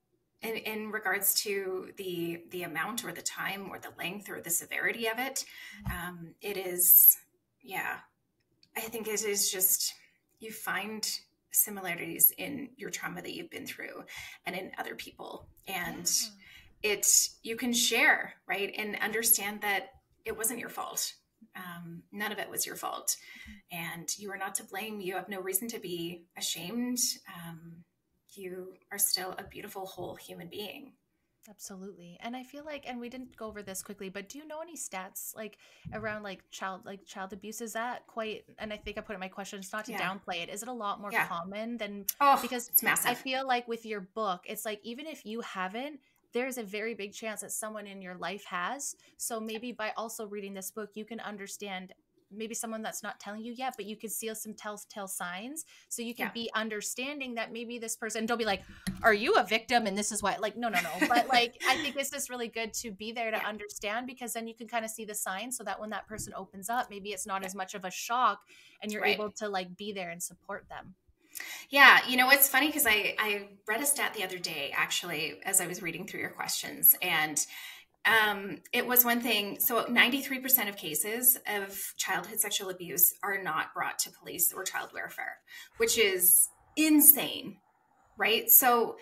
in, in regards to the the amount or the time or the length or the severity of it um, it is yeah I think it is just you find similarities in your trauma that you've been through and in other people. And yeah. it's you can share right? And understand that it wasn't your fault. Um, none of it was your fault. Mm-hmm. and you are not to blame. You have no reason to be ashamed. Um, you are still a beautiful whole human being Absolutely. And I feel like and we didn't go over this quickly, but do you know any stats like around like child like child abuse is that quite and I think I put in my question it's not to yeah. downplay it. Is it a lot more yeah. common than oh, because it's massive. I feel like with your book, it's like even if you haven't there's a very big chance that someone in your life has. So maybe by also reading this book, you can understand maybe someone that's not telling you yet, but you can see some telltale signs. So you can yeah. be understanding that maybe this person, don't be like, are you a victim? And this is why, like, no, no, no. But like, I think it's just really good to be there to yeah. understand because then you can kind of see the signs so that when that person opens up, maybe it's not yeah. as much of a shock and you're right. able to like be there and support them. Yeah, you know, it's funny because I, I read a stat the other day actually as I was reading through your questions and um, it was one thing. So, 93% of cases of childhood sexual abuse are not brought to police or child welfare, which is insane, right? So,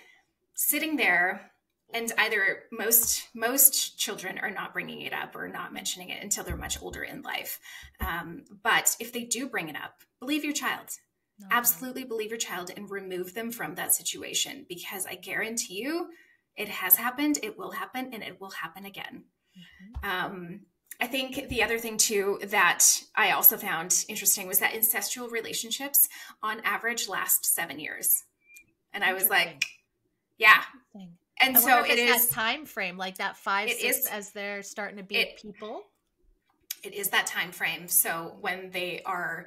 sitting there and either most most children are not bringing it up or not mentioning it until they're much older in life um, but if they do bring it up believe your child no. absolutely believe your child and remove them from that situation because i guarantee you it has happened, it will happen, and it will happen again. Mm-hmm. Um, I think the other thing too that I also found interesting was that incestual relationships on average last seven years. And I was like, yeah. And so it is that time frame, like that five, six is, as they're starting to be it, people. It is that time frame. So when they are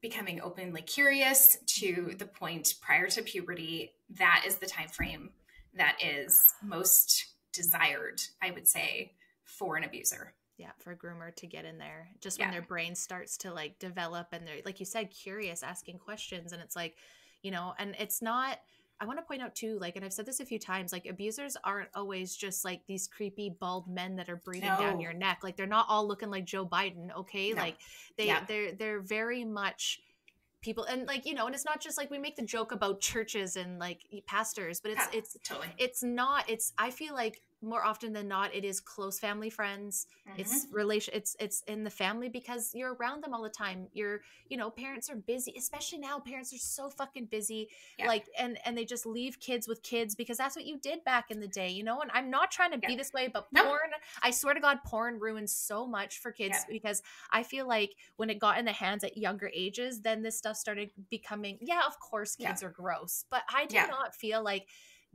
becoming openly curious to the point prior to puberty, that is the time frame that is most desired, I would say, for an abuser yeah for a groomer to get in there just when yeah. their brain starts to like develop and they're like you said curious asking questions and it's like you know and it's not I want to point out too, like, and I've said this a few times, like abusers aren't always just like these creepy bald men that are breathing no. down your neck. Like they're not all looking like Joe Biden, okay? No. Like they yeah. they're they're very much people and like you know and it's not just like we make the joke about churches and like pastors but it's yeah, it's totally. it's not it's i feel like more often than not it is close family friends mm-hmm. it's relation it's it's in the family because you're around them all the time you're you know parents are busy especially now parents are so fucking busy yeah. like and and they just leave kids with kids because that's what you did back in the day you know and i'm not trying to yeah. be this way but porn i swear to god porn ruins so much for kids yeah. because i feel like when it got in the hands at younger ages then this stuff started becoming yeah of course kids are gross but i do not feel like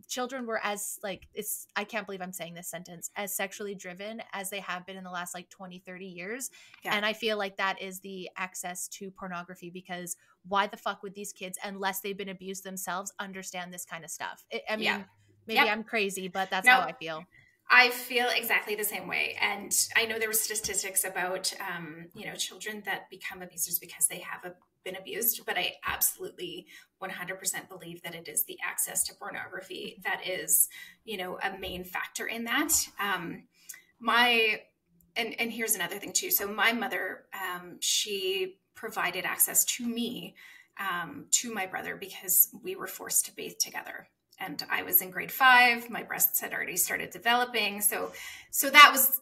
children were as like it's i can't believe i'm saying this sentence as sexually driven as they have been in the last like 20 30 years yeah. and i feel like that is the access to pornography because why the fuck would these kids unless they've been abused themselves understand this kind of stuff it, i mean yeah. maybe yep. i'm crazy but that's no, how i feel I feel exactly the same way, and I know there were statistics about, um, you know, children that become abusers because they have a been abused, but I absolutely 100% believe that it is the access to pornography that is, you know, a main factor in that. Um, my and and here's another thing too. So my mother, um, she provided access to me um, to my brother because we were forced to bathe together and I was in grade five. My breasts had already started developing, so so that was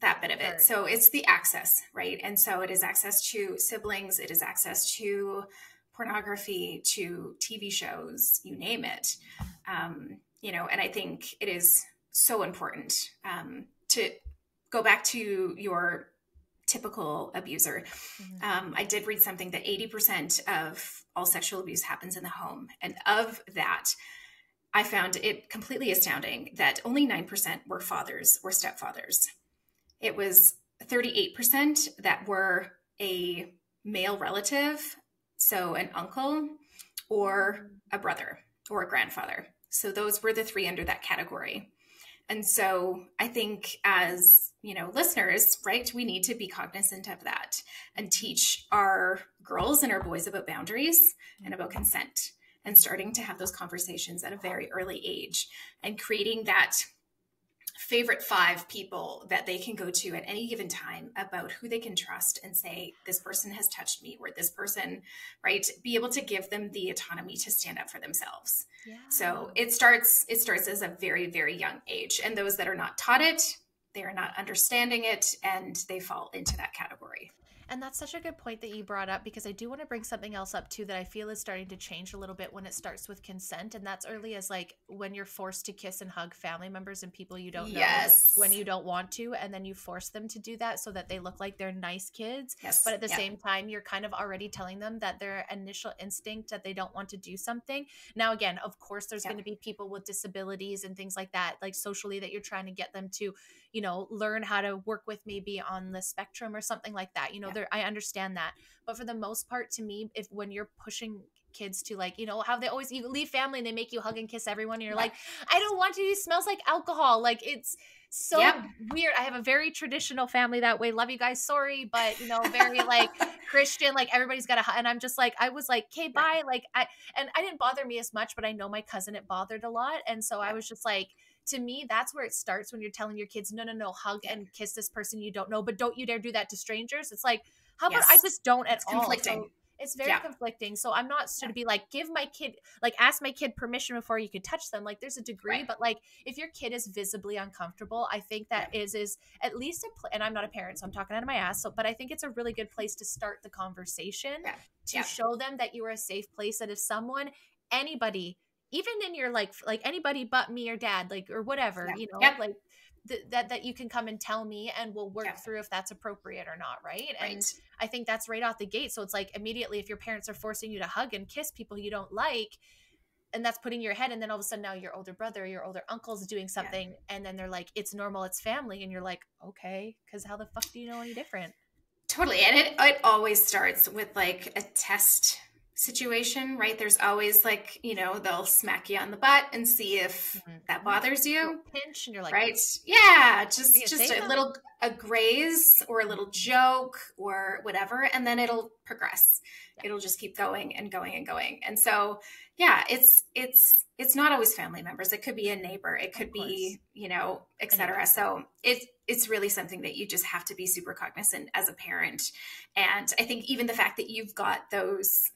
that bit of it. So it's the access, right? And so it is access to siblings, it is access to pornography, to TV shows, you name it. Um, you know, and I think it is so important um, to go back to your typical abuser. Mm-hmm. Um, I did read something that 80% of all sexual abuse happens in the home. And of that, I found it completely astounding that only 9% were fathers or stepfathers it was 38% that were a male relative, so an uncle or a brother or a grandfather. So those were the three under that category. And so I think as, you know, listeners, right, we need to be cognizant of that and teach our girls and our boys about boundaries and about consent and starting to have those conversations at a very early age and creating that favorite five people that they can go to at any given time about who they can trust and say this person has touched me or this person right be able to give them the autonomy to stand up for themselves yeah. so it starts it starts as a very very young age and those that are not taught it they are not understanding it and they fall into that category and that's such a good point that you brought up because I do want to bring something else up too that I feel is starting to change a little bit when it starts with consent. And that's early as like when you're forced to kiss and hug family members and people you don't yes. know when you don't want to. And then you force them to do that so that they look like they're nice kids. Yes. But at the yeah. same time, you're kind of already telling them that their initial instinct that they don't want to do something. Now, again, of course, there's yeah. going to be people with disabilities and things like that, like socially, that you're trying to get them to you know learn how to work with maybe on the spectrum or something like that you know yeah. there i understand that but for the most part to me if when you're pushing kids to like you know how they always you leave family and they make you hug and kiss everyone and you're yeah. like i don't want to it smells like alcohol like it's so yep. weird. I have a very traditional family that way. Love you guys. Sorry, but you know, very like Christian. Like everybody's got a. And I'm just like, I was like, okay, bye. Like I and I didn't bother me as much, but I know my cousin it bothered a lot, and so I was just like, to me, that's where it starts when you're telling your kids, no, no, no, hug and kiss this person you don't know, but don't you dare do that to strangers. It's like, how yes. about I just don't at it's all? Conflicting. So it's very yeah. conflicting. So I'm not to be like, give my kid, like, ask my kid permission before you could touch them. Like, there's a degree, right. but like, if your kid is visibly uncomfortable, I think that yeah. is is at least a. Pl- and I'm not a parent, so I'm talking out of my ass. So, but I think it's a really good place to start the conversation yeah. to show them that you are a safe place. That if someone, anybody even in your like like anybody but me or dad like or whatever yeah. you know yep. like th- that that you can come and tell me and we'll work Yeah. through if that's appropriate or not right and i think that's right off the gate so it's like immediately if your parents are forcing you to hug and kiss people you don't like and that's putting your head and then all of a sudden now your older brother your older uncle's doing something and then they're like it's normal it's family and you're like okay because how the fuck do you know any different Totally. And it, it always starts with like a test situation, right? There's always like, you know, they'll smack you on the butt and see if Mhm. that bothers you. pinch and you're like right yeah just just a that? little a graze or a little joke or whatever and then it'll progress Yeah. it'll just keep going and going and going and so yeah it's it's it's not always family members it could be a neighbor it could be you know etc so it it's really something that you just have to be super cognizant as a parent and i think even the fact that you've got those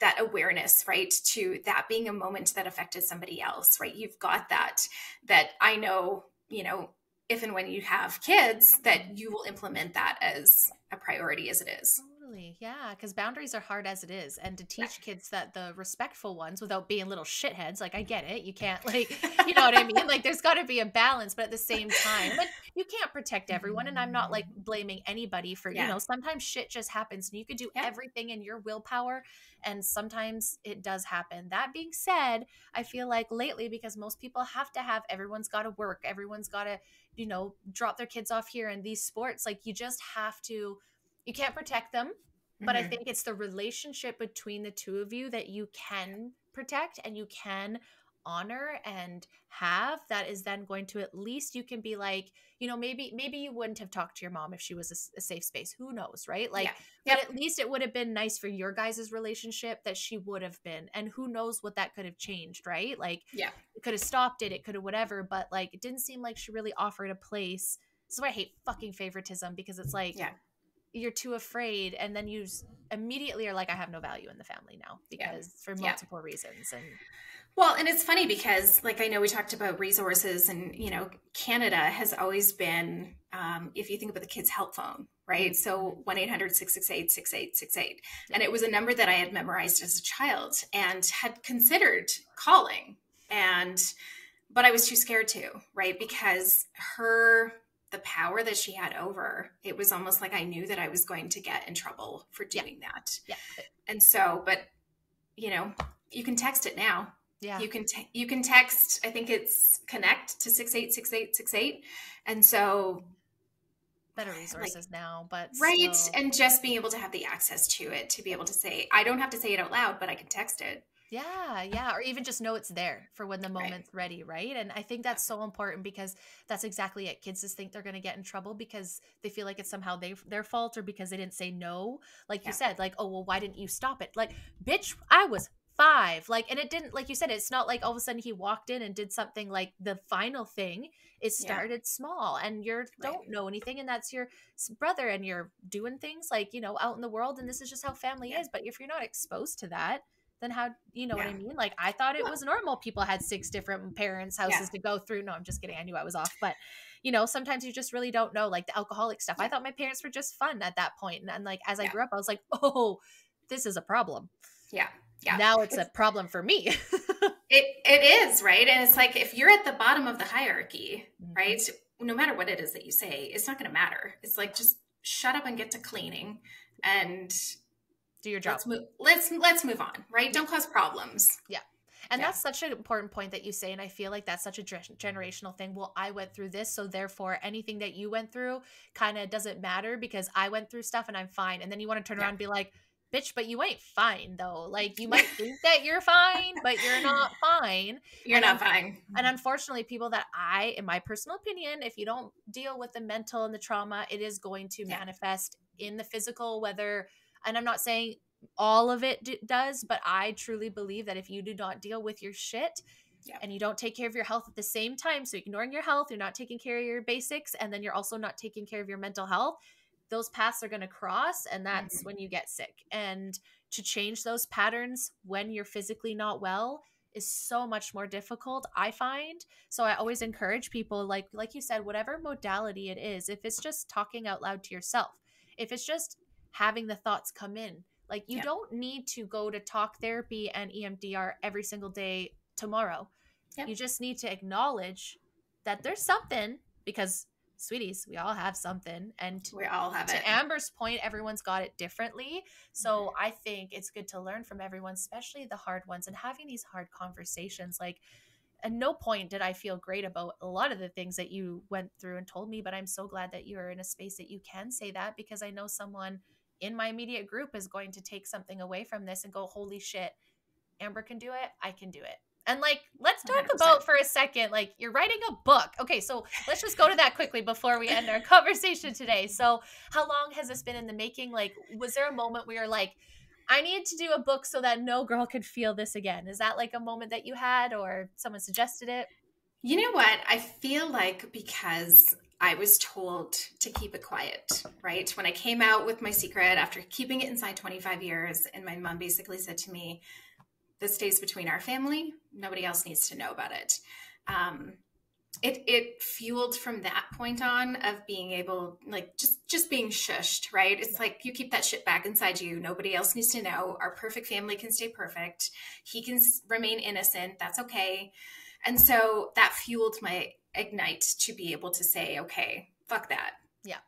that awareness right to that being a moment that affected somebody else right? You've got that that i know you know if and when you have kids that you will implement that as a priority as it is Totally. Yeah. Because boundaries are hard as it is. And to teach kids that the respectful ones without being little shitheads, like I get it. You can't, like, you know what I mean? Like, there's got to be a balance, but at the same time, but you can't protect everyone. And I'm not like mm. blaming anybody for, Yeah. you know, sometimes shit just happens and you could do Yeah. everything in your willpower. And sometimes it does happen. That being said, I feel like lately, because most people have to have, everyone's got to work, everyone's got to, you know, drop their kids off here in these sports. Like, you just have to, you can't protect them but I Mhm. think it's the relationship between the two of you that you can protect and you can honor and have that is then going to at least you can be like you know maybe maybe you wouldn't have talked to your mom if she was a safe space who knows right like Yeah. but at least it would have been nice for your guys' relationship that she would have been and who knows what that could have changed right like Yeah. it could have stopped it it could have whatever but like it didn't seem like she really offered a place this is why i hate fucking favoritism because it's like Yeah. You're too afraid and then you immediately are like i have no value in the family now Yeah. because for Yeah. multiple reasons and Well, and it's funny because, like, I know we talked about resources, and you know, Canada has always been, um, if you think about the kids' help phone, right? So 1 800 668 6868. And it was a number that I had memorized as a child and had considered calling. And, but I was too scared to, right? Because her, the power that she had over, it was almost like I knew that I was going to get in trouble for Yeah. doing that. yeah. And so, but, you know, you can text it now. Yeah. You can te- you can text i think it's connect to 686868 and so better resources now but right still- and just being able to have the access to it to be able to say i don't have to say it out loud but i can text it Yeah, yeah, or even just know it's there for when the Right. moment's ready, right? And I think that's so important because that's exactly it. Kids just think they're going to get in trouble because they feel like it's somehow they, their fault or because they didn't say no. Like you said, like, oh, well, why didn't you stop it? Like, bitch, I was five. Like, and it didn't, like you said, it's not like all of a sudden he walked in and did something like the final thing. It Yeah. started small and you don't know anything and that's your brother and you're doing things like, you know, out in the world and this is just how family Yeah. is. But if you're not exposed to that, then how you know what I mean? Like I thought it was normal. People had six different parents' houses Yeah. to go through. No, I'm just kidding. I knew I was off, but you know, sometimes you just really don't know. Like the alcoholic stuff. I thought my parents were just fun at that point, and, and like as I grew up, I was like, oh, this is a problem. yeah yeah Now it's a problem for me. it it is right and it's like if you're at the bottom of the hierarchy Mm-hmm. right no matter what it is that you say it's not going to matter it's like just shut up and get to cleaning and Do your job. let's move let's let's move on right don't cause problems Yeah. And Yeah. that's such an important point that you say. And I feel like that's such a generational thing. Well, I went through this. So therefore, anything that you went through kind of doesn't matter because I went through stuff and I'm fine. And then you want to turn Yeah. around and be like, bitch, but you ain't fine though. Like you might think that you're fine, but you're not fine. you're And not fine And unfortunately, people that I, in my personal opinion, if you don't deal with the mental and the trauma, it is going to Yeah. manifest in the physical, whether, and I'm not saying all of it d- does, but I truly believe that if you do not deal with your shit Yeah. and you don't take care of your health at the same time, so ignoring your health, you're not taking care of your basics, and then you're also not taking care of your mental health, those paths are going to cross, and that's Mhm. when you get sick. And to change those patterns when you're physically not well is so much more difficult i find so i always encourage people like like you said whatever modality it is if it's just talking out loud to yourself if it's just having the thoughts come in like you Yeah. don't need to go to talk therapy and emdr every single day tomorrow Yep. you just need to acknowledge that there's something because sweeties, we all have something. And we all have to it. Amber's point, everyone's got it differently. So mm-hmm. I think it's good to learn from everyone, especially the hard ones, and having these hard conversations. Like, at no point did I feel great about a lot of the things that you went through and told me, but I'm so glad that you're in a space that you can say that because I know someone in my immediate group is going to take something away from this and go, holy shit, Amber can do it. I can do it. And like, let's talk 100%. about for a second, like, you're writing a book. Okay, so let's just go to that quickly before we end our conversation today. So, how long has this been in the making? Like, was there a moment where you're like, I need to do a book so that no girl could feel this again? Is that like a moment that you had or someone suggested it? You know what? I feel like because I was told to keep it quiet, right? When I came out with my secret after keeping it inside 25 years, and my mom basically said to me, this stays between our family. Nobody else needs to know about it. Um, it it fueled from that point on of being able like just just being shushed right it's like you keep that shit back inside you nobody else needs to know our perfect family can stay perfect he can remain innocent that's okay and so that fueled my ignite to be able to say okay fuck that. Yeah.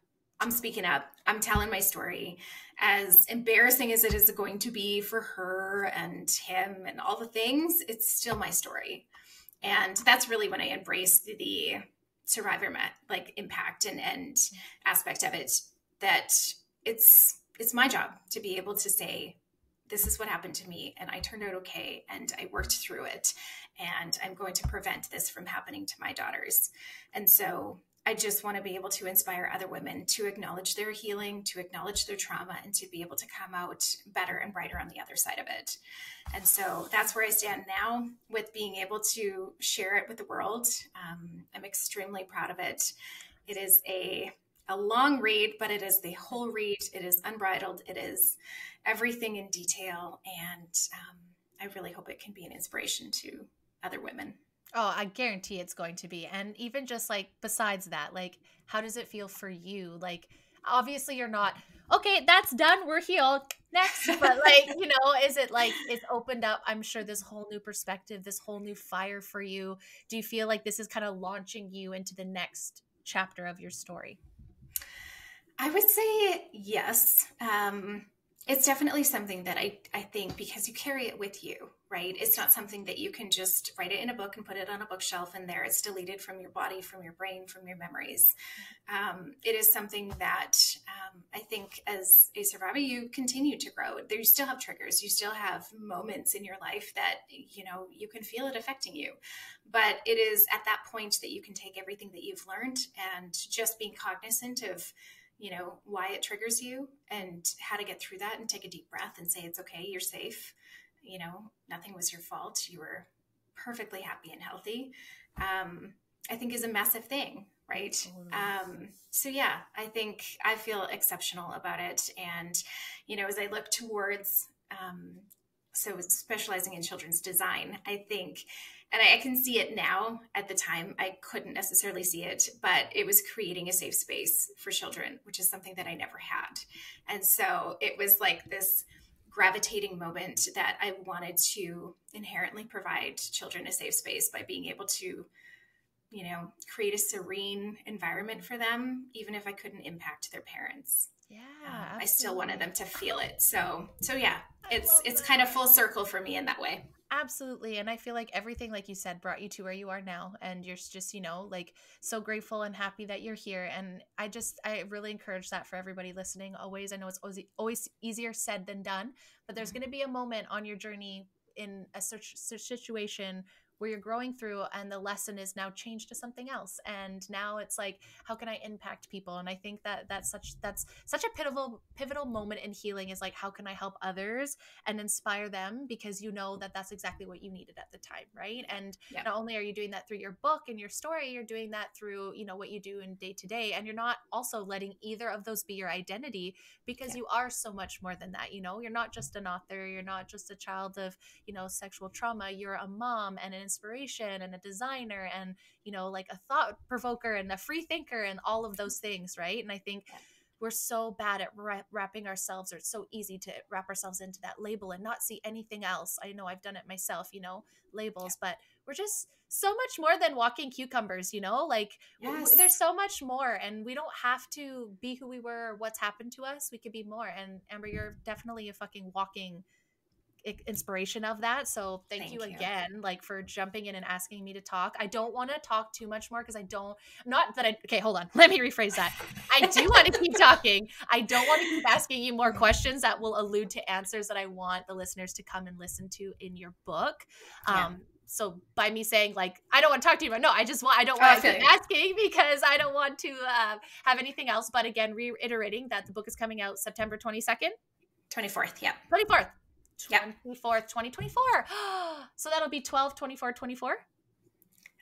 I'm speaking up. I'm telling my story. As embarrassing as it is going to be for her and him and all the things, it's still my story. And that's really when I embraced the survivor like impact and, and aspect of it that it's it's my job to be able to say this is what happened to me and i turned out okay and i worked through it and i'm going to prevent this from happening to my daughters and so I just want to be able to inspire other women to acknowledge their healing, to acknowledge their trauma, and to be able to come out better and brighter on the other side of it. And so that's where I stand now with being able to share it with the world. Um, I'm extremely proud of it. It is a a long read, but it is the whole read. It is unbridled. It is everything in detail, and um, I really hope it can be an inspiration to other women. Oh, I guarantee it's going to be. And even just like besides that, like how does it feel for you? Like obviously you're not okay, that's done, we're healed. Next. But like, you know, is it like it's opened up, I'm sure this whole new perspective, this whole new fire for you? Do you feel like this is kind of launching you into the next chapter of your story? I would say yes. Um it's definitely something that I, I think because you carry it with you, right? It's not something that you can just write it in a book and put it on a bookshelf and there it's deleted from your body, from your brain, from your memories. Um, it is something that um, I think as a survivor, you continue to grow. There, you still have triggers, you still have moments in your life that, you know, you can feel it affecting you. But it is at that point that you can take everything that you've learned and just being cognizant of, you know, why it triggers you and how to get through that and take a deep breath and say, it's okay, you're safe. You know, nothing was your fault. You were perfectly happy and healthy. Um, I think is a massive thing, right? Um, so yeah, I think I feel exceptional about it. And, you know, as I look towards, um, so specializing in children's design, I think and I, I, can see it now at the time i couldn't necessarily see it but it was creating a safe space for children which is something that i never had and so it was like this gravitating moment that i wanted to inherently provide children a safe space by being able to you know create a serene environment for them even if i couldn't impact their parents. Yeah um, i still wanted them to feel it. So so yeah it's it's kind of full circle for me in that way Absolutely. And I feel like everything, like you said, brought you to where you are now. And you're just, you know, like so grateful and happy that you're here. And I just, I really encourage that for everybody listening. Always, I know it's always, always easier said than done, but there's mm-hmm. going to be a moment on your journey in a such situation where you're growing through and the lesson is now changed to something else. And now it's like how can i impact people? And i think that that's such that's such a pivotal pivotal moment in healing is like how can i help others and inspire them? Because you know that that's exactly what you needed at the time right? And yeah. not only are you doing that through your book and your story you're doing that through you know what you do in day to day. And you're not also letting either of those be your identity because yeah. you are so much more than that you know? You're not just an author. You're not just a child of you know sexual trauma. You're a mom and an inspiration and a designer and you know like a thought provoker and a free thinker and all of those things right and i think we're so bad at wrapping ourselves or it's so easy to wrap ourselves into that label and not see anything else i know i've done it myself you know labels yeah. but we're just so much more than walking cucumbers, you know? Like Yes. there's so much more and we don't have to be who we were or what's happened to us. We could be more. And Amber, you're definitely a fucking walking inspiration of that. So thank, Thank you you. again like for jumping in and asking me to talk. I don't want to talk too much more because I don't not that I okay, hold on. Let me rephrase that. I do want to keep talking. I don't want to keep asking you more questions that will allude to answers that I want the listeners to come and listen to in your book. Yeah. Um so by me saying like I don't want to talk to you, but no, I just want I don't want to feel keep asking because I don't want to uh, have anything else. But again, reiterating that the book is coming out September twenty second. 24th. Yeah. 24th. Yep. 24th, 2024. so that'll be 12, 24, 24.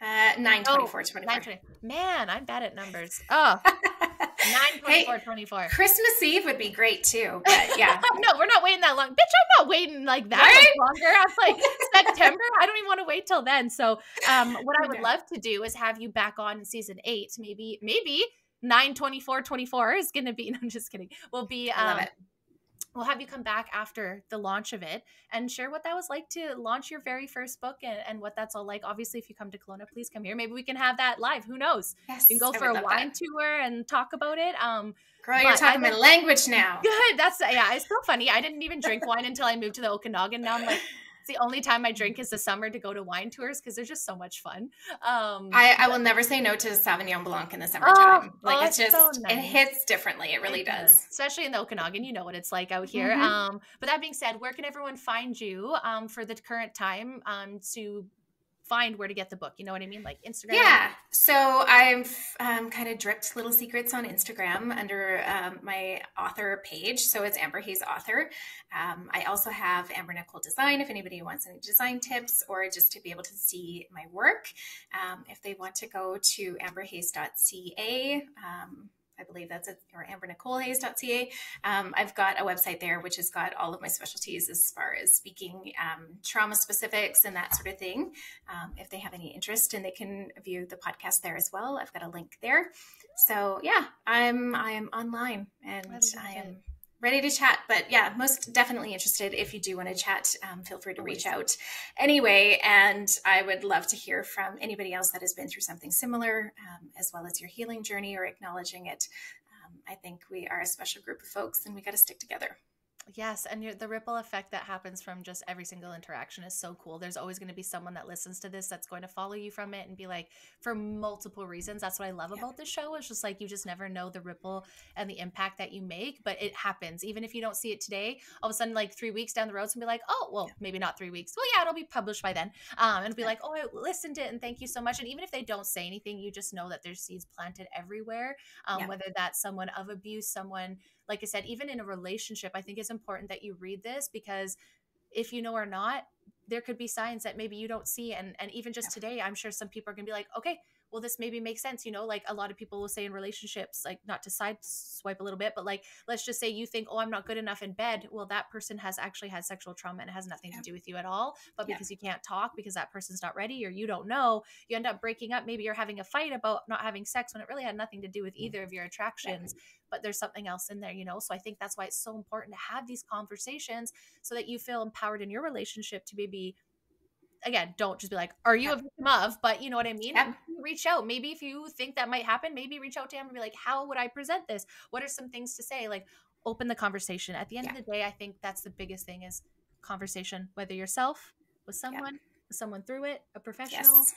Uh, 9 Oh, 24 24. 9, 20. Man, I'm bad at numbers. Oh, 9, Hey, 24, 24. Christmas Eve would be great too. But yeah. no, we're not waiting that long. Bitch, I'm not waiting like that Right? much longer. I'm like September. I don't even want to wait till then. So, um, what I would love to do is have you back on in season eight. Maybe, maybe 9, 24, 24 is going to be, no, I'm just kidding. Will be, love um, it. We'll have you come back after the launch of it and share what that was like to launch your very first book and, and what that's all like. Obviously, if you come to Kelowna, please come here. Maybe we can have that live. Who knows? Yes. You can go I for a wine that. tour and talk about it. Um, Girl, you're talking my language now. good. That's yeah. It's so funny. I didn't even drink wine until I moved to the Okanagan. Now I'm like, it's the only time I drink is the summer to go to wine tours because they're just so much fun. Um, I, I will never say no to Sauvignon Blanc in the summertime. like oh, it's just so it hits differently. It really It does. especially in the Okanagan. You know what it's like out here. Mhm. Um, but that being said, where can everyone find you um, for the current time um, to find where to get the book? You know what I mean, like Instagram. Yeah. So I've um, kind of dripped little secrets on Instagram under um, my author page. So it's Amber Hayes Author. Um, I also have Amber Nicole Design if anybody wants any design tips or just to be able to see my work. Um, if they want to go to amberhayes.ca, I believe that's it, or ambernicolehayes.ca. Um, I've got a website there which has got all of my specialties as far as speaking um, trauma specifics and that sort of thing. Um, if they have any interest and they can view the podcast there as well, I've got a link there. So yeah, I'm I'm online and I love I it. am ready to chat. But yeah, most definitely interested. If you do want to chat, um, feel free to reach out anyway. And I would love to hear from anybody else that has been through something similar, um, as well as your healing journey or acknowledging it. Um, I think we are a special group of folks, and we got to stick together. Yes, and the ripple effect that happens from just every single interaction is so cool. There's always going to be someone that listens to this that's going to follow you from it and be like, for multiple reasons. That's what I love Yeah. about the show. It's just like you just never know the ripple and the impact that you make, but it happens. Even if you don't see it today, all of a sudden, like three weeks down the road, somebody be like, oh, well, maybe not three weeks. Well, yeah, it'll be published by then. Um, and it'll be like, oh, I listened to it and thank you so much. And even if they don't say anything, you just know that there's seeds planted everywhere. Um, Yeah. Whether that's someone of abuse, someone like I said, even in a relationship, I think it's important that you read this because if you know or not, there could be signs that maybe you don't see. And and even just today, I'm sure some people are gonna be like, okay, well, this maybe makes sense. You know, like a lot of people will say in relationships, like not to side swipe a little bit, but like let's just say you think, oh, I'm not good enough in bed. Well, that person has actually had sexual trauma and it has nothing Yeah. to do with you at all. But Yeah. because you can't talk because that person's not ready or you don't know, you end up breaking up. Maybe you're having a fight about not having sex when it really had nothing to do with mm-hmm. either of your attractions but there's something else in there, you know? So I think that's why it's so important to have these conversations so that you feel empowered in your relationship to maybe, again, don't just be like, are you a victim of? But you know what I mean? Yep. Reach out. Maybe if you think that might happen, maybe reach out to him and be like, how would I present this? What are some things to say? Like, open the conversation. At the end Yeah. of the day, I think that's the biggest thing is conversation, whether yourself, with someone, with someone through it, a professional. Yes,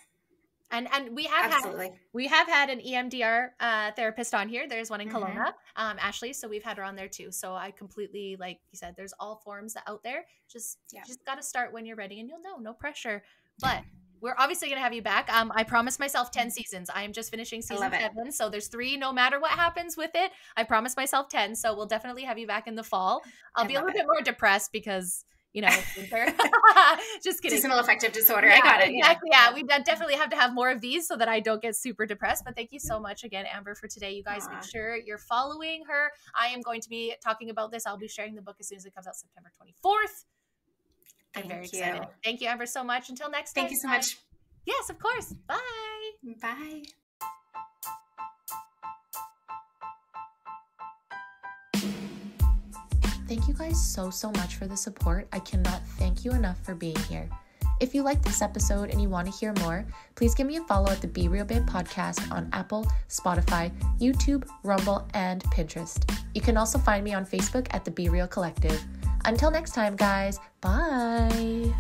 And and we have had we have had an EMDR uh, therapist on here. There's one in Mhm. Kelowna, um, Ashley. So we've had her on there too. So I completely, like you said, there's all forms out there. Just Yeah. just got to start when you're ready, and you'll know. No pressure. But we're obviously gonna have you back. Um, I promised myself ten seasons. I am just finishing season it. seven, so there's three. No matter what happens with it, I promised myself ten. So we'll definitely have you back in the fall. I'll I be a little it. bit more depressed because you know winter. just kidding. Seasonal affective disorder. I got it. Yeah. Exactly. Yeah, we definitely have to have more of these so that I don't get super depressed. But thank you so much again, Amber, for today. You guys Aw. make sure you're following her. I am going to be talking about this. I'll be sharing the book as soon as it comes out September 24th. I'm very you. excited. Thank you, Amber, so much. Until next time. Thank you so guys. much. Yes, of course. Bye. Bye. Thank you guys so, so much for the support. I cannot thank you enough for being here. If you like this episode and you want to hear more, please give me a follow at the Be Real Babe podcast on Apple, Spotify, YouTube, Rumble, and Pinterest. You can also find me on Facebook at the Be Real Collective. Until next time, guys, bye.